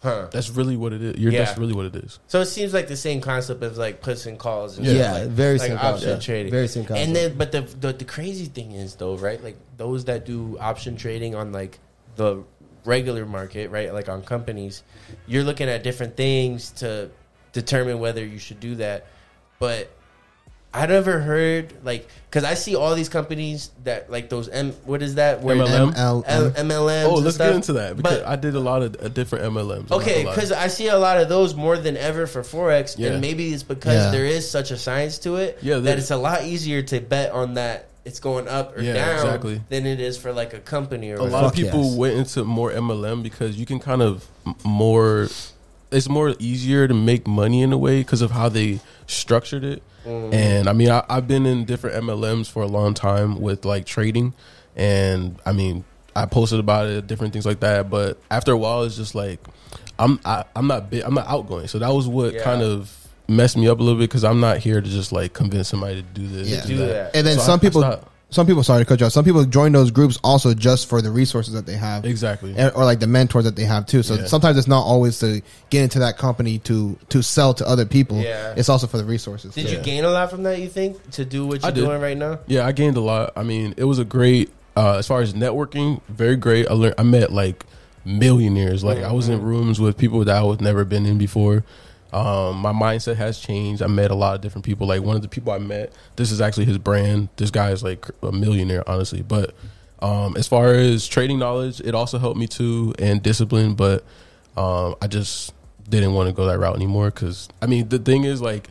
Huh. That's really what it is. You're Yeah. that's really what it is. So it seems like the same concept as like puts and calls and Yeah. Yeah, like, very like same option concept. trading. Very same concept. And then, but the, the the crazy thing is though, right? Like those that do option trading on like the regular market, right? Like on companies, you're looking at different things to determine whether you should do that. But I never heard like because I see all these companies that like those M. What is that? Where MLM? L- MLM. MLMs. Oh, let's stuff. get into that because But I did a lot of uh, different MLMs. I'm Okay, not gonna lie. because I see a lot of those more than ever for forex, Yeah. and maybe it's because Yeah. there is such a science to it Yeah, that it's a lot easier to bet on that it's going up or Yeah, down exactly. than it is for like a company or a whatever. lot of people yes. went into more MLM because you can kind of more. It's more easier to make money in a way because of how they structured it. And I mean, I, I've been in different MLMs for a long time with like trading, and I mean, I posted about it, different things like that. But after a while, it's just like I'm I, I'm not big, I'm not outgoing. So that was what Yeah. kind of messed me up a little bit because I'm not here to just like convince somebody to do this, Yeah. do, Do that. that. And then So some I people, stopped. Some people, sorry to cut you off. Some people join those groups also just for the resources that they have, Exactly. and- or like the mentors that they have too. So Yeah. sometimes it's not always to get into that company to to sell to other people. Yeah. It's also for the resources. Did too. you gain a lot from that? You think to do what you're doing right now? Yeah, I gained a lot. I mean, it was a great uh, as far as networking, very great. I learned I met like millionaires. Like I was in rooms with people that I was never been in before. Um, my mindset has changed. I met a lot of different people. Like one of the people I met, this is actually his brand. This guy is like a millionaire, honestly. But um, as far as trading knowledge, it also helped me too, and discipline. But um, I just didn't want to go that route anymore because I mean, the thing is like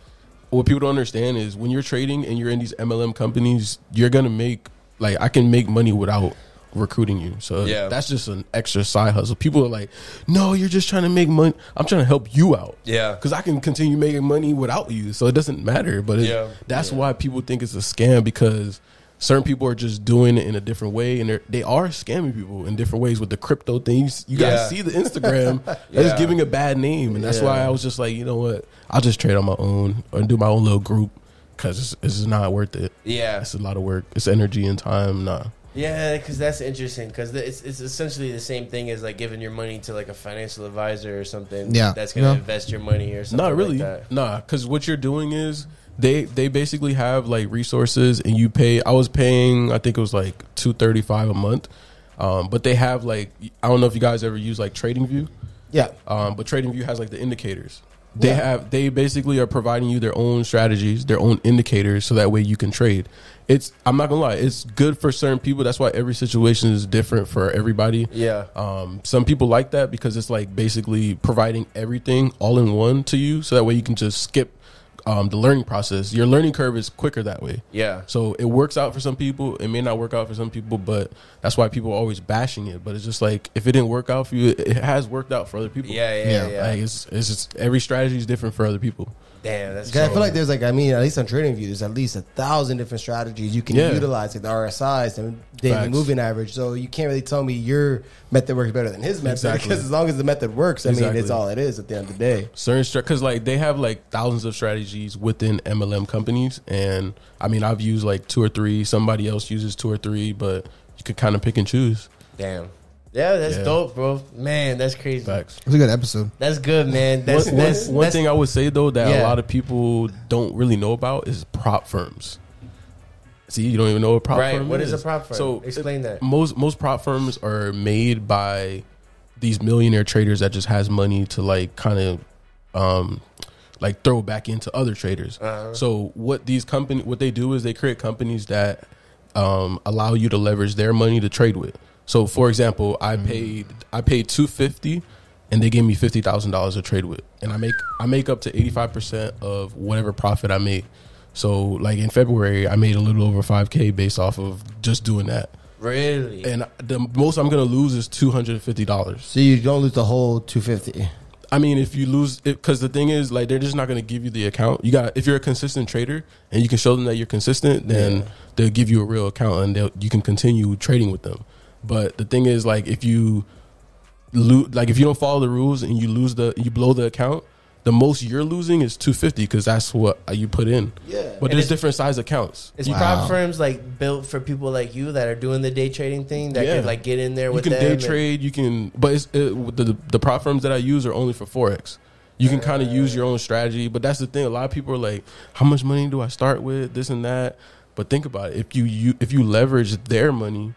what people don't understand is when you're trading and you're in these MLM companies, you're gonna make like I can make money without recruiting you. So Yeah. that's just an extra side hustle. People are like, "No, you're just trying to make money." I'm trying to help you out. Yeah. because I can continue making money without you, so it doesn't matter. But Yeah. that's why people think it's a scam because certain people are just doing it in a different way, and they're, they are scamming people in different ways with the crypto things. You Yeah. guys see the Instagram that Yeah. is giving a bad name, and that's Yeah. why I was just like, you know what, I'll just trade on my own or do my own little group because it's, it's not worth it. Yeah, It's a lot of work. It's energy and time. Nah. Yeah, because that's interesting. Because it's it's essentially the same thing as like giving your money to like a financial advisor or something. Yeah. that's gonna Yeah. invest your money or something. Not really. Like that. Nah, because what you're doing is they they basically have like resources, and you pay. I was paying, I think it was like two thirty five a month, um, but they have like I don't know if you guys ever use like TradingView, Yeah. um, but TradingView has like the indicators. They Yeah. have they basically are providing you their own strategies, their own indicators, so that way you can trade. It's I'm not gonna lie, it's good for certain people. That's why every situation is different for everybody. Yeah, Um, some people like that because it's like basically providing everything all in one to you, so that way you can just skip um, the learning process. Your learning curve is quicker that way. yeah, So it works out for some people. It may not work out for some people, but that's why people are always bashing it. But it's just like if it didn't work out for you, it has worked out for other people. yeah, yeah, Yeah. yeah. Like it's it's just every strategy is different for other people. Damn, that's. I feel like there's like I mean at least on TradingView there's at least a thousand different strategies you can Yeah. utilize like the RSIs and daily Facts. moving average. So you can't really tell me your method works better than his method Exactly. because as long as the method works, I mean it's all it is at the end of the day. certain because like they have like thousands of strategies within MLM companies, and I mean I've used like two or three. Somebody else uses two or three, but you could kind of pick and choose. Damn. Yeah, that's Yeah. dope, bro. Man, that's crazy. Facts. It's a good episode. That's good, man. That's one, that's, one- one that's- thing I would say though that Yeah. a lot of people don't really know about is prop firms. See, you don't even know what prop Right. firm What is. is a prop firm? So Explain that. Most most prop firms are made by these millionaire traders that just has money to like kind of um like throw back into other traders. Uh-huh. So what these company what they do is they create companies that um, allow you to leverage their money to trade with. So for example, I mm-hmm. paid I paid two fifty, and they gave me fifty thousand dollars to trade with, and I make I make up to eighty five percent of whatever profit I made. So like in February, I made a little over five k based off of just doing that, Really? and the most I'm gonna lose is two hundred and fifty dollars. So you don't lose the whole two fifty. I mean, if you lose, because the thing is, like, they're just not going to give you the account. You got if you're a consistent trader and you can show them that you're consistent, then Yeah. they'll give you a real account and they'll you can continue trading with them. But the thing is, like, if you lose, like, if you don't follow the rules and you lose the, you blow the account, the most you're losing is two fifty because that's what you put in. Yeah. But And there's different size accounts. Is Wow. prop firms like built for people like you that are doing the day trading thing that Yeah. could like get in there You with can them? day trade. You can, but it's, it, the the prop firms that I use are only for forex. You can kind of use your own strategy, but that's the thing. A lot of people are like, "How much money do I start with? This and that." But think about it. If you, you if you leverage their money,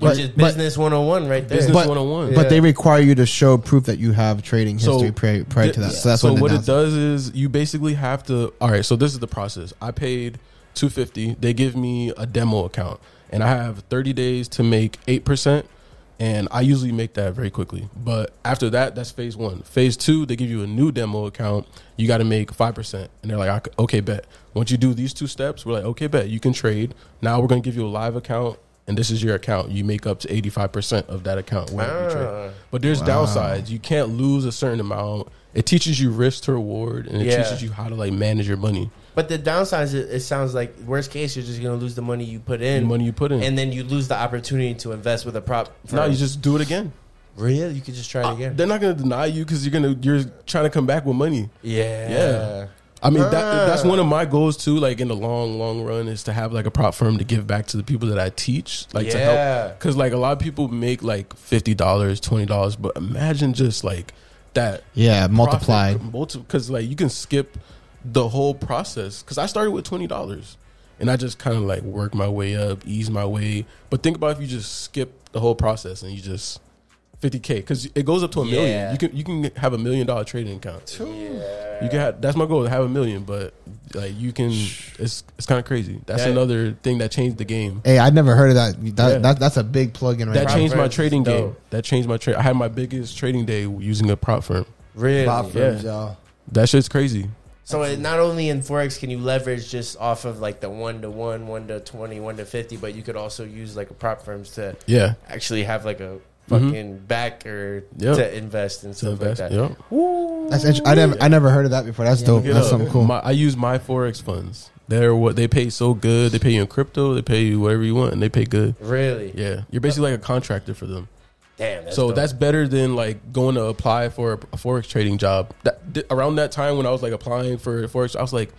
which But- is but- business 101 right there. Business But- 101. But they require you to show proof that you have trading So, history prior, prior to that. So that's so what, what it does is you basically have to. All right, so this is the process. I paid two fifty. They give me a demo account, and I have thirty days to make eight percent. And I usually make that very quickly. But after that, that's phase one. Phase two, they give you a new demo account. You got to make five percent, and they're like, okay, bet. Once you do these two steps, we're like, okay, bet you can trade. Now we're gonna give you a live account, and this is your account. You make up to eighty five percent of that account whenever you trade. Ah. But there's downsides. You can't lose a certain amount. It teaches you risk to reward, and it Yeah. teaches you how to like manage your money, But the downside is, it, it sounds like worst case you're just gonna lose the money you put the in, money you put in. and then you lose the opportunity to invest with a prop. now firm. you just do it again. really you could just try it again. They're not going to deny you because you're gonna you're trying to come back with money. yeah, Yeah. I mean that that's one of my goals too. Like in the long long run, is to have like a prop firm to give back to the people that I teach, like to Yeah. help. Because like a lot of people make like fifty dollars, twenty dollars, but imagine just like that Yeah, multiplied. because like you can skip the whole process because i started with $20 and i just kind of like work my way up ease my way but think about if you just skip the whole process and you just 50k because it goes up to a million you can you can have a million dollar trading account Yeah. you can have, that's my goal to have a million but like you can it's it's kind of crazy that's That- another thing that changed the game Hey, I'd never heard of that. That, Yeah. that that's a big plug-in right that there. Changed my trading game dope. that changed my trade i had my biggest trading day using a prop firm Really? Prop firms, Yeah. y'all. that shit's crazy So it, not only in forex can you leverage just off of like the one to one, one to 20, one to fifty, but you could also use like a prop firms to yeah actually have like a Mm-hmm. fucking back or Yep. to invest and stuff invest like that. yep. That's int- I never I never heard of that before. That's dope. Look That's up. something cool. My, I use my forex funds. They're what they pay so good. They pay you in crypto. They pay you whatever you want, and they pay good. Really? Yeah, you're basically like a contractor for them. Damn. That's so dope. that's better than like going to apply for a, a forex trading job. That th- around that time when I was like applying for forex, I was like,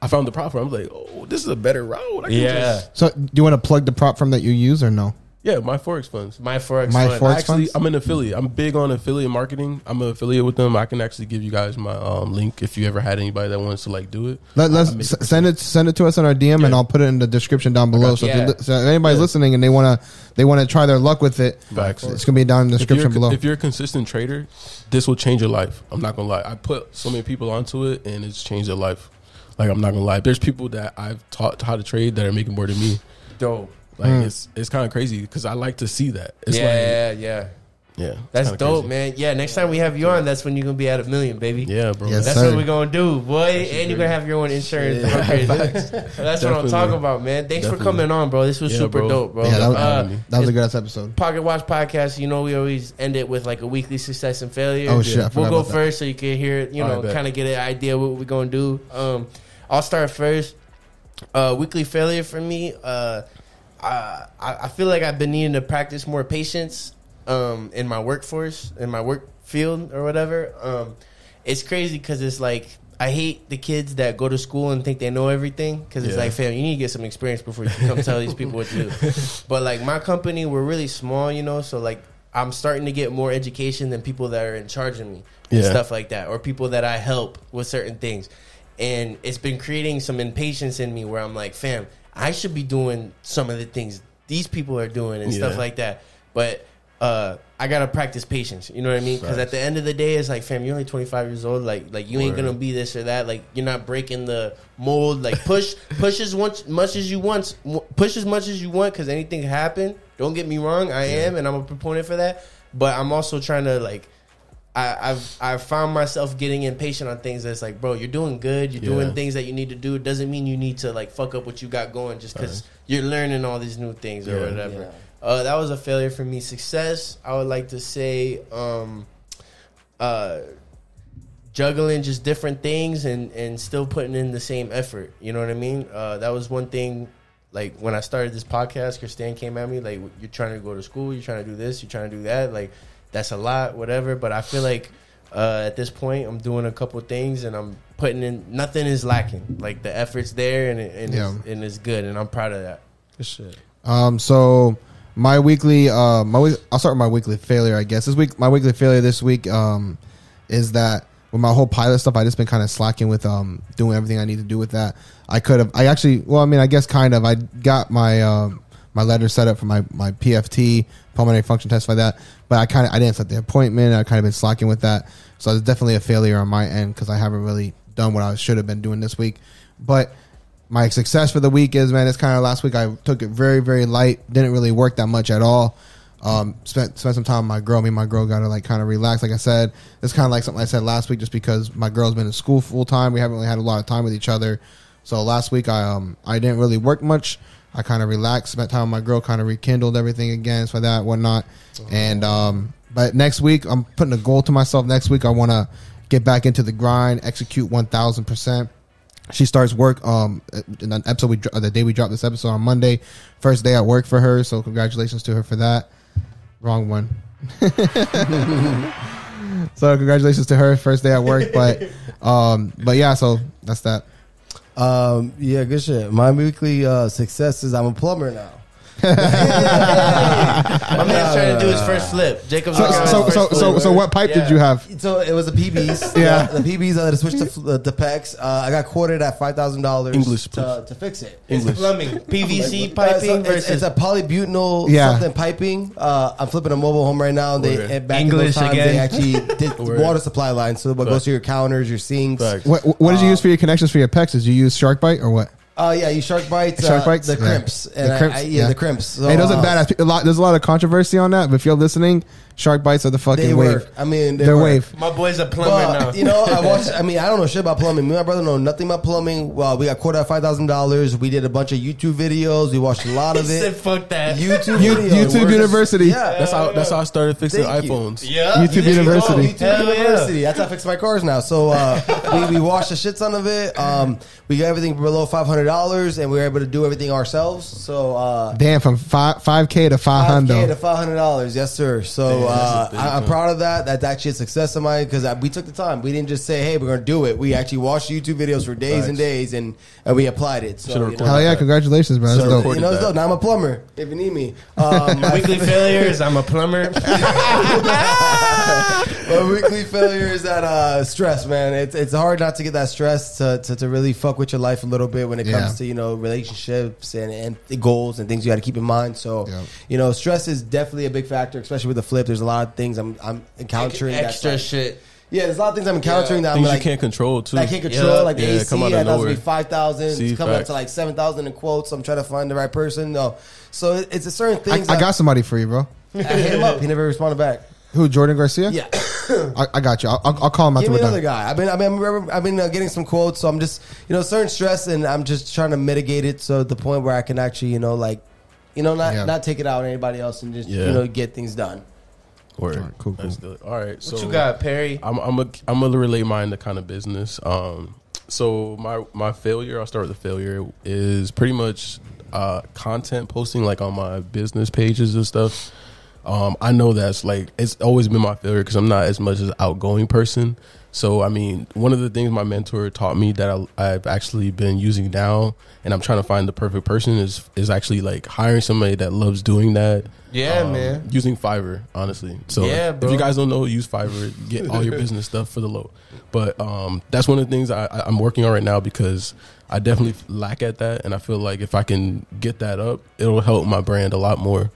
I found the prop firm. I was like, oh, this is a better route. I can Yeah. just- so, do you want to plug the prop firm that you use or no? Yeah, my forex funds. my forex. My fund. forex- I actually, funds? I'm an affiliate. I'm big on affiliate marketing. I'm an affiliate with them. I can actually give you guys my um, link if you ever had anybody that wants to like do it. Let, let's s- it send it send it to us in our DM, and I'll put it in the description down below. So, if, Yeah. you, li- so if anybody's Yeah. listening and they want to they want to try their luck with it, Facts. it's gonna be down in the if description below. if you're a consistent trader, this will change your life. I'm not gonna lie. I put so many people onto it, and it's changed their life. Like I'm not gonna lie. There's people that I've taught how to trade that are making more than me. dope. Like Mm. it's it's kind of crazy because I like to see that. It's yeah, like yeah, yeah. yeah, That's dope, crazy. man. Yeah, next time we have you on, that's when you're gonna be at a million, baby. Yeah, bro. Yes, That's sir. what we're gonna do, boy. and you're gonna have your own insurance. brokerage. That's what I'm talking about, man. Thanks for coming on, bro. This was Yeah, super bro. dope, bro. yeah, that was, Uh, that was a it's good ass episode. Pocket Watch podcast. You know, we always end it with like a weekly success and failure. Oh, shit, I We'll go about that. first so you can hear, you know, right, kind of get an idea what we're gonna do. Um, I'll start first. Uh, weekly failure for me. Uh, I I I feel like I've been needing to practice more patience um, in my workforce, in my work field or whatever. Um, it's crazy because it's like I hate the kids that go to school and think they know everything because it's Yeah. like, fam, you need to get some experience before you come tell these people what to do. But like my company, we're really small, you know, so like I'm starting to get more education than people that are in charge of me and Yeah. stuff like that, or people that I help with certain things. And it's been creating some impatience in me where I'm like, fam, I should be doing some of the things these people are doing and stuff like that. But uh, I gotta practice patience. You know what I mean? Because at the end of the day, it's like, fam, you're only 25 years old. Like, like you ain't Word. gonna be this or that. Like, you're not breaking the mold. Like, push, push as much, much as you want. Push as much as you want. Because anything can happen. Don't get me wrong. I am, and I'm a proponent for that. But I'm also trying to like. I, I've I've found myself getting impatient on things that's like, bro, you're doing good, you're doing things that you need to do. It doesn't mean you need to like fuck up what you got going just because you're learning all these new things or Yeah. whatever. Yeah. Uh, that was a failure for me. Success, I would like to say, um, uh, juggling just different things and and still putting in the same effort. You know what I mean? Uh, that was one thing. Like when I started this podcast, Christine came at me like, "You're trying to go to school, you're trying to do this, you're trying to do that." Like that's a lot, whatever. But I feel like uh, at this point, I'm doing a couple things and I'm putting in. Nothing is lacking. Like the effort's there and it, and, Yeah. it's, and it's good, and I'm proud of that. Good shit. Um, so my weekly, uh, my week, I'll start with my weekly failure. I guess this week, my weekly failure this week, um, is that with my whole pilot stuff, I just been kind of slacking with um doing everything I need to do with that. I could have, I actually, well, I mean, I guess kind of. I got my um my letter set up for my my PFT pulmonary function test like that. But I kind of I didn't set the appointment. I kind of been slacking with that, so it's definitely a failure on my end because I haven't really done what I should have been doing this week. But my success for the week is man, it's kind of last week I took it very very light. Didn't really work that much at all. Um, spent spent some time with my girl. Me and my girl got to like kind of relax. Like I said, it's kind of like something I said last week, just because my girl's been in school full time. We haven't really had a lot of time with each other. So last week I um I didn't really work much. I kind of relaxed, spent time with my girl, kind of rekindled everything again for that whatnot. And um, but next week I'm putting a goal to myself. Next week I want to get back into the grind, execute one thousand percent. She starts work um in an episode we the day we dropped this episode on Monday, first day at work for her. So congratulations to her for that. Wrong one. so congratulations to her first day at work, but um but yeah, so that's that. Um, yeah, good shit. My weekly uh, success is I'm a plumber now. My man's trying to do his first flip. Jacob's So working so so so, flip. so what pipe did you have? So it was the PBs. Yeah. the, the PBs. I had to switch to uh, the PEX. Uh, I got quoted at five thousand dollars English, to, to fix it. It's English. plumbing, PVC Uh, so piping it's, it's a polybutyl Yeah. something piping. Uh, I'm flipping a mobile home right now. And they Word. and back English in those times, again. They actually did water supply lines. So what goes to your counters, your sinks. Facts. What what did you use for your connections for your PEX? Did you use Sharkbite or what? Uh, yeah, you shark bites. Shark uh, bites? the Yeah. crimps, The and I- crimps, I, yeah, yeah. the crimps. So, hey, those are uh, badass. A lot, there's a lot of controversy on that, but if you're listening, shark bites are the fucking They wave. work. I mean, they They're work. wave. my boy's a plumber But, now. you know, I watched. I mean, I don't know shit about plumbing. Me and my brother know nothing about plumbing. Well, we got quoted at five thousand dollars. We did a bunch of YouTube videos. We watched a lot He of said, it. "Fuck that." YouTube, videos. YouTube University. Yeah, That's how that's how I started fixing Thank you. iPhones. yeah, YouTube There you go. University. YouTube Hell yeah. University. That's how I fix my cars now. So uh, we, we washed a shit ton of it. Um, we got everything below five hundred dollars, and we were able to do everything ourselves. So uh, Damn, from five five k to five hundred. 5K to five hundred dollars, yes, sir. So Damn, that's uh, I, I'm proud of that. That's actually a success of mine because we took the time. We didn't just say, "Hey, we're going to do it." We actually watched YouTube videos for days and days, and, and we applied it. So, you know, Hell yeah! that. Congratulations, bro. That's so, dope. you know, it's dope. Now I'm a plumber. If you need me, um, my, Weekly failures. I'm a plumber. my weekly failure is that uh, stress, man. It's it's hard not to get that stress to, to, to really fuck with your life a little bit when it Yeah. comes to you know relationships and, and goals and things you got to keep in mind. So Yeah. you know, stress is definitely a big factor, especially with the flip. There's a lot of things I'm I'm encountering. that's Extra like- shit. Yeah, there's a lot of things I'm encountering that I'm Things like you can't control too. I can't control Yeah. like the Yeah, AC. come out of I know it's gonna be five thousand. See, It's coming up facts. to like seven thousand in quotes. I'm trying to find the right person. No, so it- it's a certain I, things. I got somebody for you, bro. I hit him up. He never responded back. Who? Jordan Garcia. Yeah, I, I got you. I'll, I'll, I'll call him after give me we're another done. guy. I've been, I've been, I've been uh, getting some quotes. So I'm just, you know, certain stress, and I'm just trying to mitigate it. So the point where I can actually, you know, like, you know, not Yeah. not take it out on anybody else, and just, Yeah. you know, get things done. Word. Alright, cool, That's good. All right. So What you got, Perry? I'm I'm a, I'm gonna relate mine to kind of business. Um, so my my failure, I'll start with the failure is pretty much uh content posting like on my business pages and stuff. Um, I know that's like it's always been my failure because I'm not as much as outgoing person. So I mean, one of the things my mentor taught me that I, I've actually been using now, and I'm trying to find the perfect person is is actually like hiring somebody that loves doing that. Yeah, Um, man. Using Fiverr, honestly. So Yeah, if bro. you guys don't know, use Fiverr. Get all your business stuff for the low. But um, that's one of the things I, I- I'm working on right now because I definitely lack at that, and I feel like if I can get that up, it'll help my brand a lot more.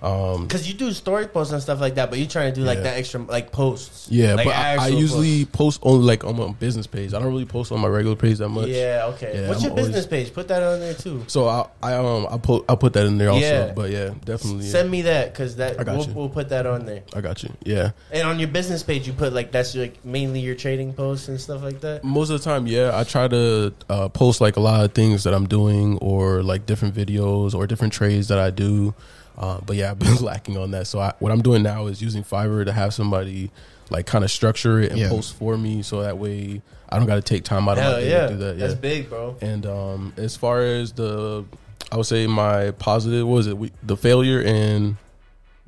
Um, Because you do story posts and stuff like that, but you're trying to do like Yeah. that extra like posts. yeah, Like but I, I usually post only like on my business page. I don't really post on my regular page that much. Yeah, okay. Yeah, What's I'm your always- business page? Put that on there too. So I, I um I put I put that in there also. Yeah. But yeah, definitely. yeah. Send me that because that I got we'll, you. we'll put that on there. I got you. Yeah. And on your business page, you put like that's like mainly your trading posts and stuff like that. Most of the time, yeah, I try to uh, post like a lot of things that I'm doing, or like different videos or different trades that I do. Uh, but yeah, I've been lacking on that. So I, what I'm doing now is using Fiverr to have somebody like kind of structure it and Yeah. post for me, so that way I don't got to take time out of Hell my day yeah, to do that. Yeah. that's big, bro. And um, as far as the, I would say my positive what was it we, the failure and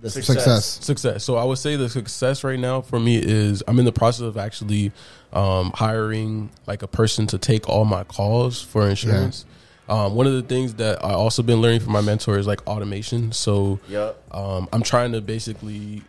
The Success. success. So I would say the success right now for me is I'm in the process of actually um, hiring like a person to take all my calls for insurance. Um, one of the things that I also been learning from my mentor is like automation. So Yup. um, I'm trying to basically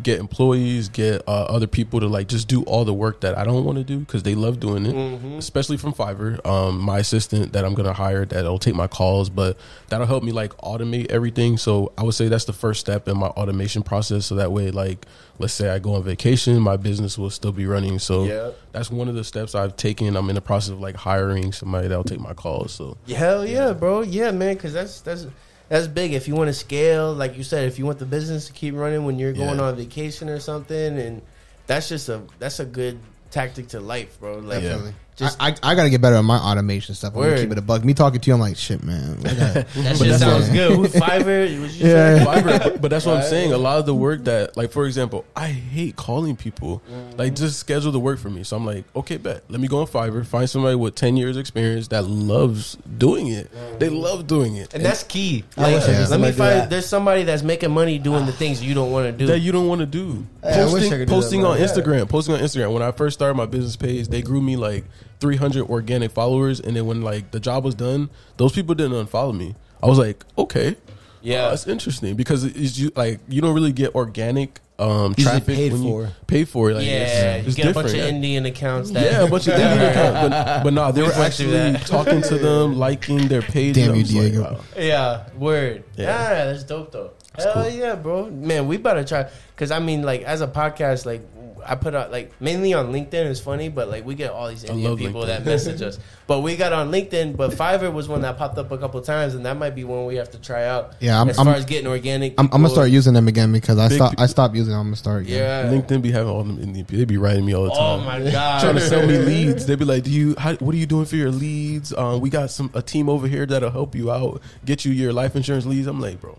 get employees, get uh, other people to like just do all the work that I don't want to do because they love doing it, Mm-hmm. especially from Fiverr. Um, my assistant that I'm gonna hire that'll take my calls, but that'll help me like automate everything. So I would say that's the first step in my automation process. So that way, like, let's say I go on vacation, my business will still be running. So Yeah. that's one of the steps I've taken. I'm in the process of like hiring somebody that'll take my calls. So Hell yeah, bro. Yeah, man. Because that's that's that's big. If you want to scale, like you said, if you want the business to keep running when you're going Yeah. on vacation or something, and that's just a that's a good tactic to life, bro. Like, Definitely. Just I, I, I gotta get better at my automation stuff. I'm gonna Word. keep it a bug. Me talking to you, I'm like, shit, man. I gotta- that shit that's sounds what- good. Who Fiverr? Was you Yeah. saying? Fiverr, but, but that's what I'm saying. A lot of the work that, like, for example, I hate calling people. Like, just schedule the work for me. So I'm like, okay, bet. Let me go on Fiverr, find somebody with 10 years experience that loves doing it. They love doing it. And that's key. I wish I could let me somebody do find. that. There's somebody that's making money doing the things you don't want to do. that you don't want to do. Hey, I wish I posting could do that, posting bro. on Yeah. Instagram. Posting on Instagram. When I first started my business page, they grew me like 300 organic followers. And then when like the job was done, those people didn't unfollow me. I was like, okay. Yeah. Uh, that's interesting because it's you like you don't really get organic um Usually traffic paid when for. You pay for it. Like, yeah, it's, you it's get a bunch of different. Indian accounts. That, yeah, a bunch of Indian accounts, but, but nah, they We were actually talking to them, liking their page. Damn you, was like, Diego. wow. Yeah, word. Yeah. Yeah, that's dope though. Hell cool. yeah, bro. Man, we better try because I mean, like, as a podcast, like, I put out like mainly on LinkedIn. It's funny, but like we get all these Indian people LinkedIn. that message us. But we got on LinkedIn. But Fiverr was one that popped up a couple times, and that might be one we have to try out. Yeah, I'm- as I'm- far as getting organic. I'm, I'm gonna start using them again because I Big stopped. I stopped using them. I'm gonna start. Again. Yeah. LinkedIn be having all them Indian people. They be writing me all the time. Oh time. my god. trying to sell me leads. They be like, "Do you? How, what are you doing for your leads? Um, we got some a team over here that'll help you out, get you your life insurance leads." I'm like, bro,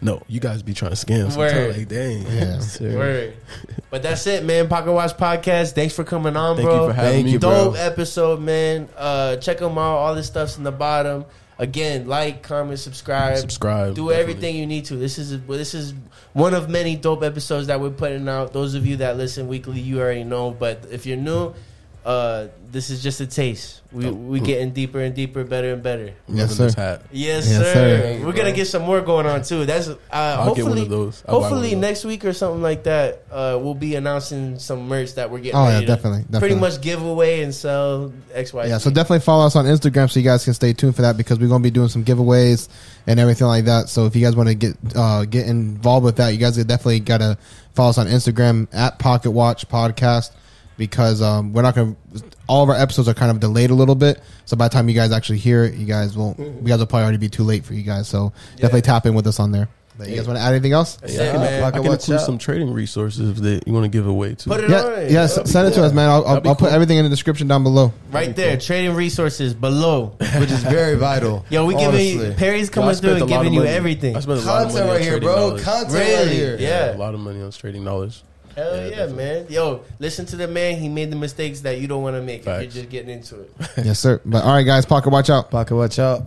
no, you guys be trying to scam. Word. Sometimes, like, dang. Yeah. Word. But that's it, man. Pocket Watch Podcast. Thanks for coming on, Thank bro. you for having Thank me, you, bro. Dope episode, man. Uh, check them out. All this stuff's in the bottom. Again, like, comment, subscribe. Subscribe. Do definitely. everything you need to. This is this is one of many dope episodes that we're putting out. Those of you that listen weekly, you already know. But if you're new, uh, this is just a taste. We we getting deeper and deeper, better and better. Yes, sir. Yes, Yes, sir. sir. You, We're gonna get some more going on too. That's uh, I'll get hopefully one of those. I'll buy one of hopefully those. next week or something like that. Uh, we'll be announcing some merch that we're getting. Oh, yeah, definitely, definitely. Pretty much giveaway and sell X Y. Yeah, so definitely follow us on Instagram so you guys can stay tuned for that because we're gonna be doing some giveaways and everything like that. So if you guys want to get uh, get involved with that, you guys definitely gotta follow us on Instagram at Pocket Watch Podcast because um, we're not gonna. All of our episodes are kind of delayed a little bit, so by the time you guys actually hear it, you guys won't. You guys will probably already be too late for you guys. So definitely tap in with us on there. But you guys want to add anything else? That's Yeah, I can, man. I Pocket can watch include out. some trading resources that you want to give away too. Put it Yeah, on. yeah. That'd Send it to us, man. I'll, I'll, I'll put everything in the description down below. Right there, trading resources below. which is very vital. Yo, we giving. Perry's coming spent through and a lot of giving you everything. I spent a lot of content money on right here, bro. knowledge. Content right here. Yeah. a lot of money on trading knowledge. Hell Yeah, yeah, definitely. man. Yo, listen to the man. He made the mistakes that you don't want to make if you're just getting into it. yes, sir. But all right, guys, Pocket Watch out. Pocket, watch out.